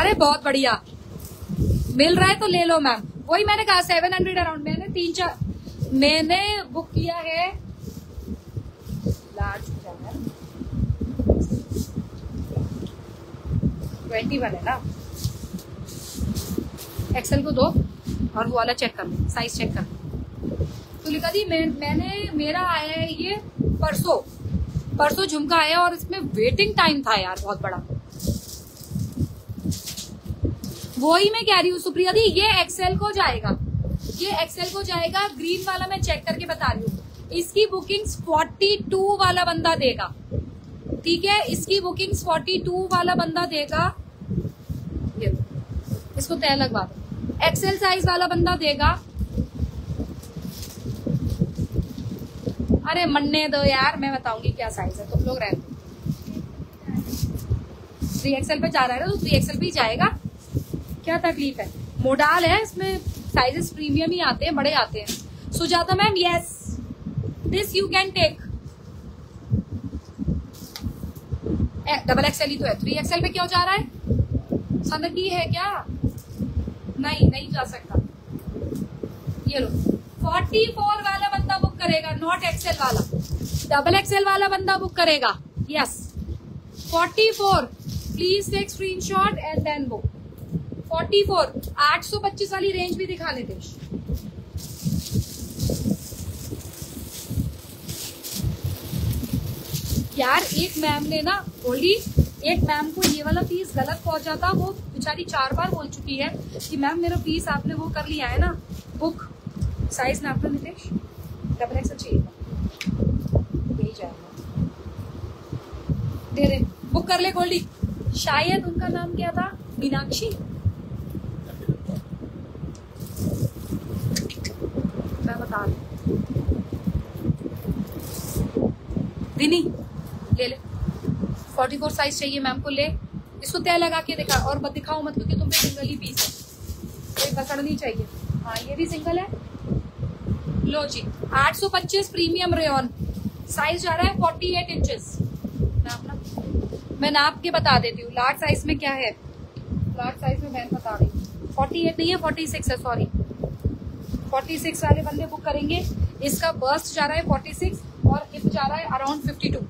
अरे बहुत बढ़िया। मिल रहा है तो ले लो मैम वही मैंने कहा सेवन हंड्रेड अराउंड मैंने तीन चार मैंने बुक किया है। लार्ज ट्वेंटी वन है ना? एक्सेल को दो और वो वाला चेक कर लो। साइज़ चेक कर लो। तो लिखा दी मैं, मैंने मेरा आया है ये परसों। परसों झुमका आया और इसमें वेटिंग टाइम था यार बहुत बड़ा। वो ही मैं कह रही हूँ सुप्रिया दी ये एक्सेल को जाएगा। ये एक्सेल को जाएगा ग्रीन वाला मैं चेक करके बता रही हूँ। इसकी बुकिंग्स 42 वाला बंदा देगा। ठीक है? इसकी बुकिंग्स 42 वाला बंदा देगा। ये इसको तय लगवा दो। एक्सेल साइज़ वाला बंदा देगा। अरे मन्ने दो यार, मैं बताऊँगी क्या साइज़ है, तुम लोग रहते थ्री एक्सएल पे जा रहा है तो थ्री एक्सएल पे ही जाएगा। क्या तकलीफ़ है? मोडाल है, इसमें साइजेस प्रीमियम ही आते हैं, बड़े आते हैं। Sujata ma'am yes this you can take double XL ही तो है। थ्री एक्सएल पे क्यों जा रहा है? सनकी है क्या? नहीं नहीं जा सकता। ये लो। फोर्टी फोर वाला बंदा बुक करेगा नॉट एक्सएल वाला। डबल एक्सएल वाला बंदा बुक करेगा। Yes forty four please take screenshot and then book forty four आठ सौ पच्चीस वाली रेंज भी दिखा लेते यार, एक मैम ने ना बोली, एक मैम को ये वाला पीस गलत पहुँचा था वो बेचारी चार बार बोल चुकी है कि मैम मेरा पीस आपने वो कर लिया है ना? बुक साइज़ नापना नितेश डबल एक्स चाहिए यही जाएगा दे रहे। बुक कर ले गोल्डी शायद उनका नाम क्या था? मीनाक्षी? मैं बता दिनी, ले ले। फोर्टी फोर साइज़ चाहिए मैम को, ले। इसको तय लगा के दिखा और मत दिखाओ मत, क्योंकि तुम पे सिंगल ही पीस है। कोई बसड़ नहीं चाहिए। हाँ ये भी सिंगल है। लो जी 825 प्रीमियम रेन साइज़ जा रहा है 48 इंचेस मैं नाप के बता देती हूँ लार्ज साइज़ में क्या है? लार्ज साइज़ में मैं बता रही हूँ। 48 नहीं है 46 है सॉरी 46 वाले बंदे बुक करेंगे। इसका बर्स्ट जा रहा है 46 और हिप जा रहा है अराउंड 52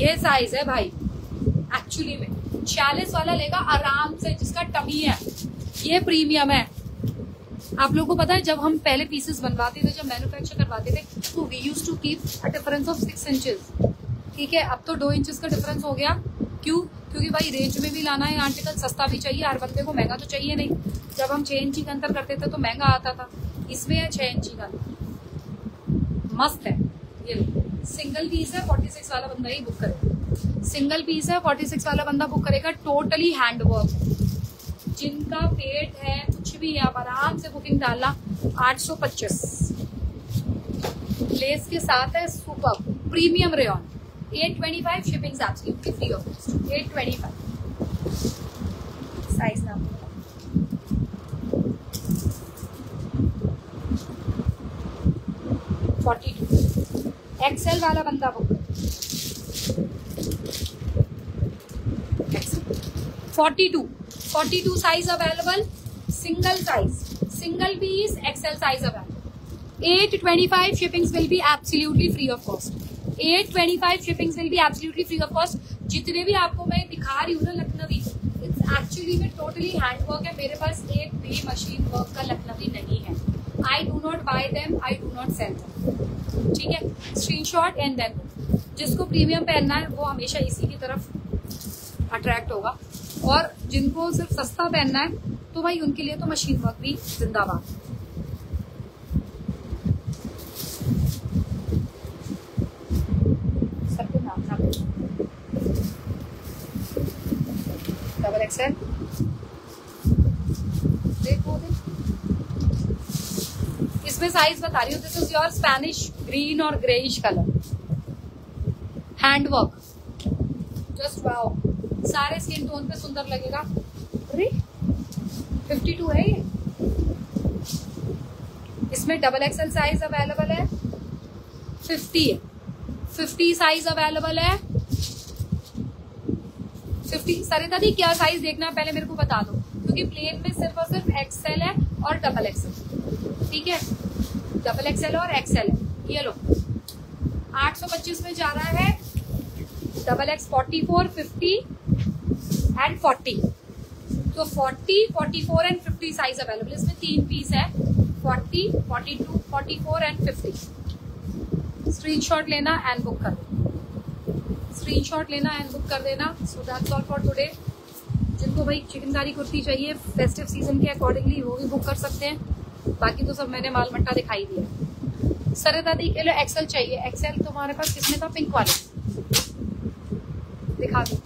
ये साइज़ है भाई। एक्चुअली में। छियालीस वाला लेगा आराम से, जिसका टमी है। ये प्रीमियम है। आप लोगों को पता है, जब हम पहले पीसेस बनवाते थे, जब मैन्युफैक्चर करवाते थे तो we use to keep a difference of six inches ठीक है, अब तो दो इंचेस का डिफरेंस हो गया। क्यों? क्योंकि भाई रेंज में भी लाना है आर्टिकल सस्ता भी चाहिए, हर बंदे को महँगा तो चाहिए नहीं। जब हम छह इंची का अंतर करते थे तो महँगा आता था। इसमें है छह इंची का मस्त है। ये सिंगल पीस है 46 वाला बंदा ही बुक करेगा। सिंगल पीस है 46 वाला बंदा बुक करेगा। टोटली हैंड वर्क जिनका पेट है, कुछ भी आप आराम से बुकिंग डालना 825 लेस के साथ है super premium rayon 825 shipping absolutely free of cost 825 size नाम फोर्टी टू एक्सेल वाला बंदा book forty two forty two size available single size single piece XL size available eight twenty five shippings will be absolutely free of cost eight twenty five shippings will be absolutely free of cost जितने भी आपको मैं दिखा रही हूँ ना Lucknowi it's actually में totally hand work है। मेरे पास एक भी मशीन वर्क का लखनवी नहीं है। I do not buy them I do not sell them ठीक है? स्क्रीनशॉट एंड देन जिसको प्रीमियम पहनना है, वो हमेशा इसी की तरफ़ अट्रैक्ट होगा। और जिनको सिर्फ़ सस्ता पहनना है तो भाई उनके लिए तो मशीन वर्क भी जिंदाबाद। डबल देखो देख इसमें साइज़ बता रही हूँ this is your Spanish green और greyish colour handwork just wow सारे स्किन टोन पे सुंदर लगेगा। अरे 52 है ये। इसमें डबल एक्सएल साइज़ अवेलेबल है। 50 है। 50 साइज़ अवेलेबल है। 50 सरिता दी क्या साइज़ देखना है? पहले मेरे को बता दो। क्योंकि प्लेन में सिर्फ़ और सिर्फ़ एक्सएल है और डबल एक्सएल ठीक है? डबल एक्सएल और एक्सएल है। ये लो। 825 में जा रहा है। Double X forty four fifty and forty तो forty forty four and fifty size available इसमें तीन पीस है. Forty forty two forty four and fifty screenshot लेना एंड बुक कर. देना स्क्रीनशॉट लेना एंड बुक कर देना. So that's all for today जिनको भाई चिकनकारी कुर्ती चाहिए फेस्टिव सीज़न के अकॉर्डिंगली वो भी बुक कर सकते हैं. बाकी तो सब मैंने माल मट्टा दिखाई दिया सर दादी के लिए एक्सेल चाहिए। एक्सेल तुम्हारे पास किसमें था? पिंक वाले। दिखा दी।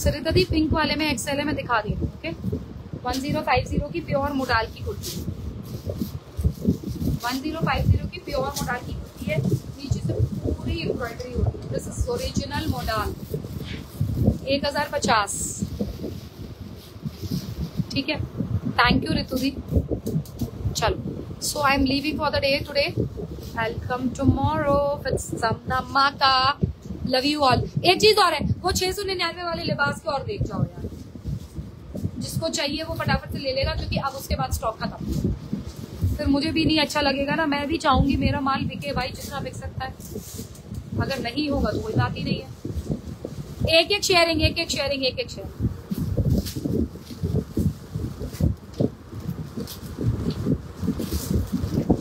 सरिता दी पिंक वाले में एक्सेल है मैं दिखा दी okay one zero five zero की प्योर मोडाल की kurti one zero five zero की प्योर मोडाल की कुर्ती है नीचे से पूरी एम्ब्रॉयडरी होती है दिस इज़ ओरिजिनल मोडाल एक हज़ार पचास। ठीक है? थैंक यू रितु दी चलो। So I am leaving for the day today I come tomorrow with some धमाका लव यू ऑल एक चीज़ और है, वो छह सौ निन्यानवे वाले लिबास के और देख जाओ यार। जिसको चाहिए वो फटाफट से ले लेगा, क्योंकि अब उसके बाद स्टॉक खत्म। फिर मुझे भी नहीं अच्छा लगेगा ना, मैं भी चाहूँगी मेरा माल बिके भाई, जितना बिक सकता है। अगर नहीं होगा तो कोई बात ही नहीं है। एक एक शेयरिंग एक एक शेयरिंग एक एक शेयरिंग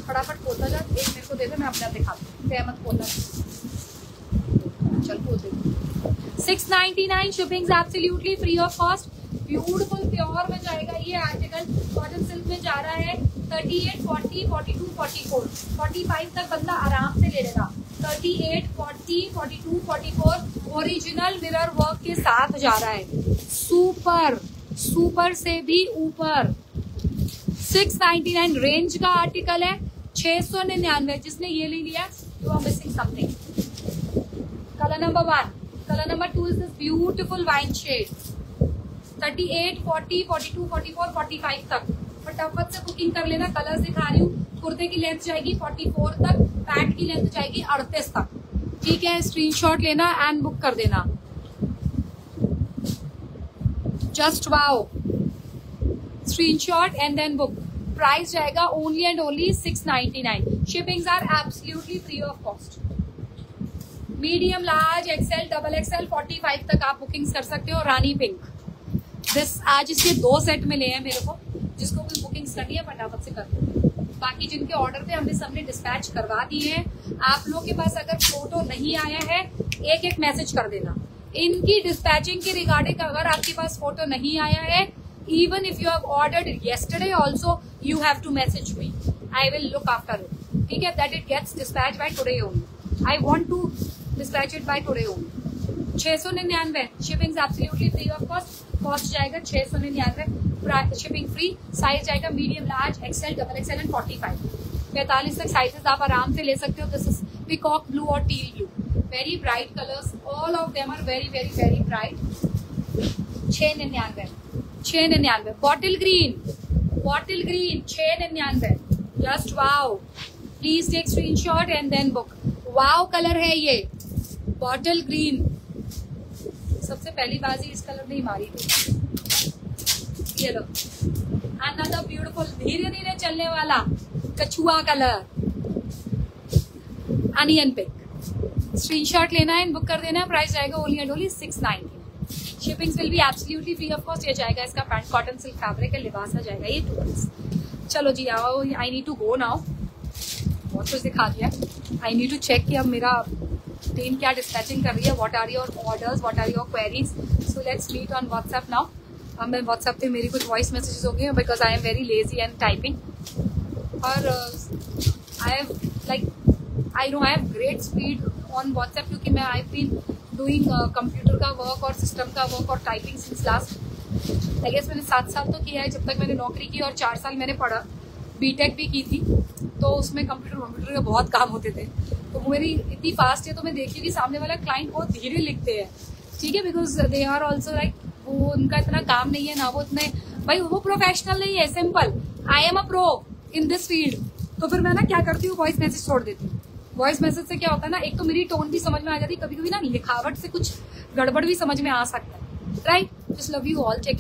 फटाफट खोलता जा, एक मेरे को दे दे, मैं अपने आप दिखा दूँ मत खोलना चल खोल दे। Six ninety nine shipping absolutely free of cost beautiful pure में जाएगा ये आर्टिकल कॉटन सिल्क में जा रहा है। Thirty eight forty forty two forty four forty five तक बंदा आराम से ले लेगा। Thirty eight forty forty two forty four original mirror work के साथ जा रहा है। सुपर सुपर से भी ऊपर। सिक्स नाइनटी नाइन रेंज का आर्टिकल है। छह सौ निन्यानवे, जिसने ये ले लिया you are missing something colour number one colour number two is this beautiful wine shade thirty eight forty forty two forty four forty five तक। फटाफट से बुकिंग कर लेना कलर दिखा रही हूँ। कुर्ते की लेंथ जाएगी फोर्टी फोर तक पैंट की लेंथ जाएगी अड़तीस तक। ठीक है स्क्रीनशॉट लेना एंड बुक कर देना। Just wow screenshot and then book price जाएगा only and only six ninety nine shipping are absolutely free of cost medium large XL double XL forty five तक आप बुकिंग कर सकते हो रानी पिंक दिस आज इसके दो सेट मिले हैं मेरे को, जिसको भी बुकिंग करनी है, फटाफट से कर दो बाकी जिनके ऑर्डर पे हमने सबने डिस्पैच करवा दिए हैं, आप लोग के पास अगर फ़ोटो नहीं आया है एक एक मैसेज कर देना। इनकी डिस्पैचिंग के रिगार्डिंग अगर आपके पास फ़ोटो नहीं आया है even if you have yesterday also you have to message me I will look after it ठीक है? That it gets dispatch by today only I want to dispatch it by only छह सौ निन्यानवे shipping absolutely free of cost cost जाएगा छह सौ निन्यानवे shipping free size जाएगा medium large XL double XL and forty five पैंतालीस तक साइजेस आप आराम से ले सकते हो. दिस इज़ पिकॉक ब्लू और teal blue very bright colours all of them are very very very bright छह निन्यानवे छह निन्यानवे. बॉटल ग्रीन बॉटल ग्रीन छह निन्यानवे. Just wow please take screenshot and then book wow colour है ये. Bottle green. सबसे पहली बाजी इस कलर ने ही मारी थी। ये लो। अनदर ब्यूटीफुल धीरे धीरे चलने वाला कछुआ कलर। अनियन पिक स्क्रीनशॉट लेना है बुक कर देना है प्राइस जाएगा only and only six ninety shipping will be absolutely free of cost ये जाएगा इसका पैंट कॉटन सिल्क फैब्रिक है, लिबास आ जाएगा, ये टू चलो जी, आओ I need to go now बहुत कुछ दिखा दिया आई नीड टू चेक कि अब मेरा टीम क्या डिस्पैचिंग कर रही है what are your orders what are your queries so let's meet on WhatsApp now अब मैं व्हाट्सएप पे मेरी कुछ वॉइस मैसेजेस हो गई because I am very lazy and typing और I have like I know I have great speed on WhatsApp क्योंकि मैं आई बीन डूइंग कंप्यूटर का वर्क और सिस्टम का वर्क और typing since last I guess मैंने सात साल तो किया है जब तक मैंने नौकरी की और चार साल मैंने पढ़ा। बीटेक भी की थी तो उसमें कंप्यूटर कंप्यूटर के बहुत काम होते थे। तो मेरी इतनी फास्ट है तो मैं देखी कि सामने वाला क्लाइंट बहुत धीरे लिखते हैं। ठीक है because they are also like वो उनका इतना काम नहीं है, ना वो इतने, भाई वो प्रोफेशनल नहीं है simple I am a pro in this field तो फिर मैं ना क्या करती हूँ वॉइस मैसेज छोड़ देती हूँ। वॉइस मैसेज से क्या होता है ना, एक तो मेरी टोन भी समझ में आ जाती है कभी कभी ना लिखावट से कुछ गड़बड़ भी समझ में आ सकता है। Right just love you all take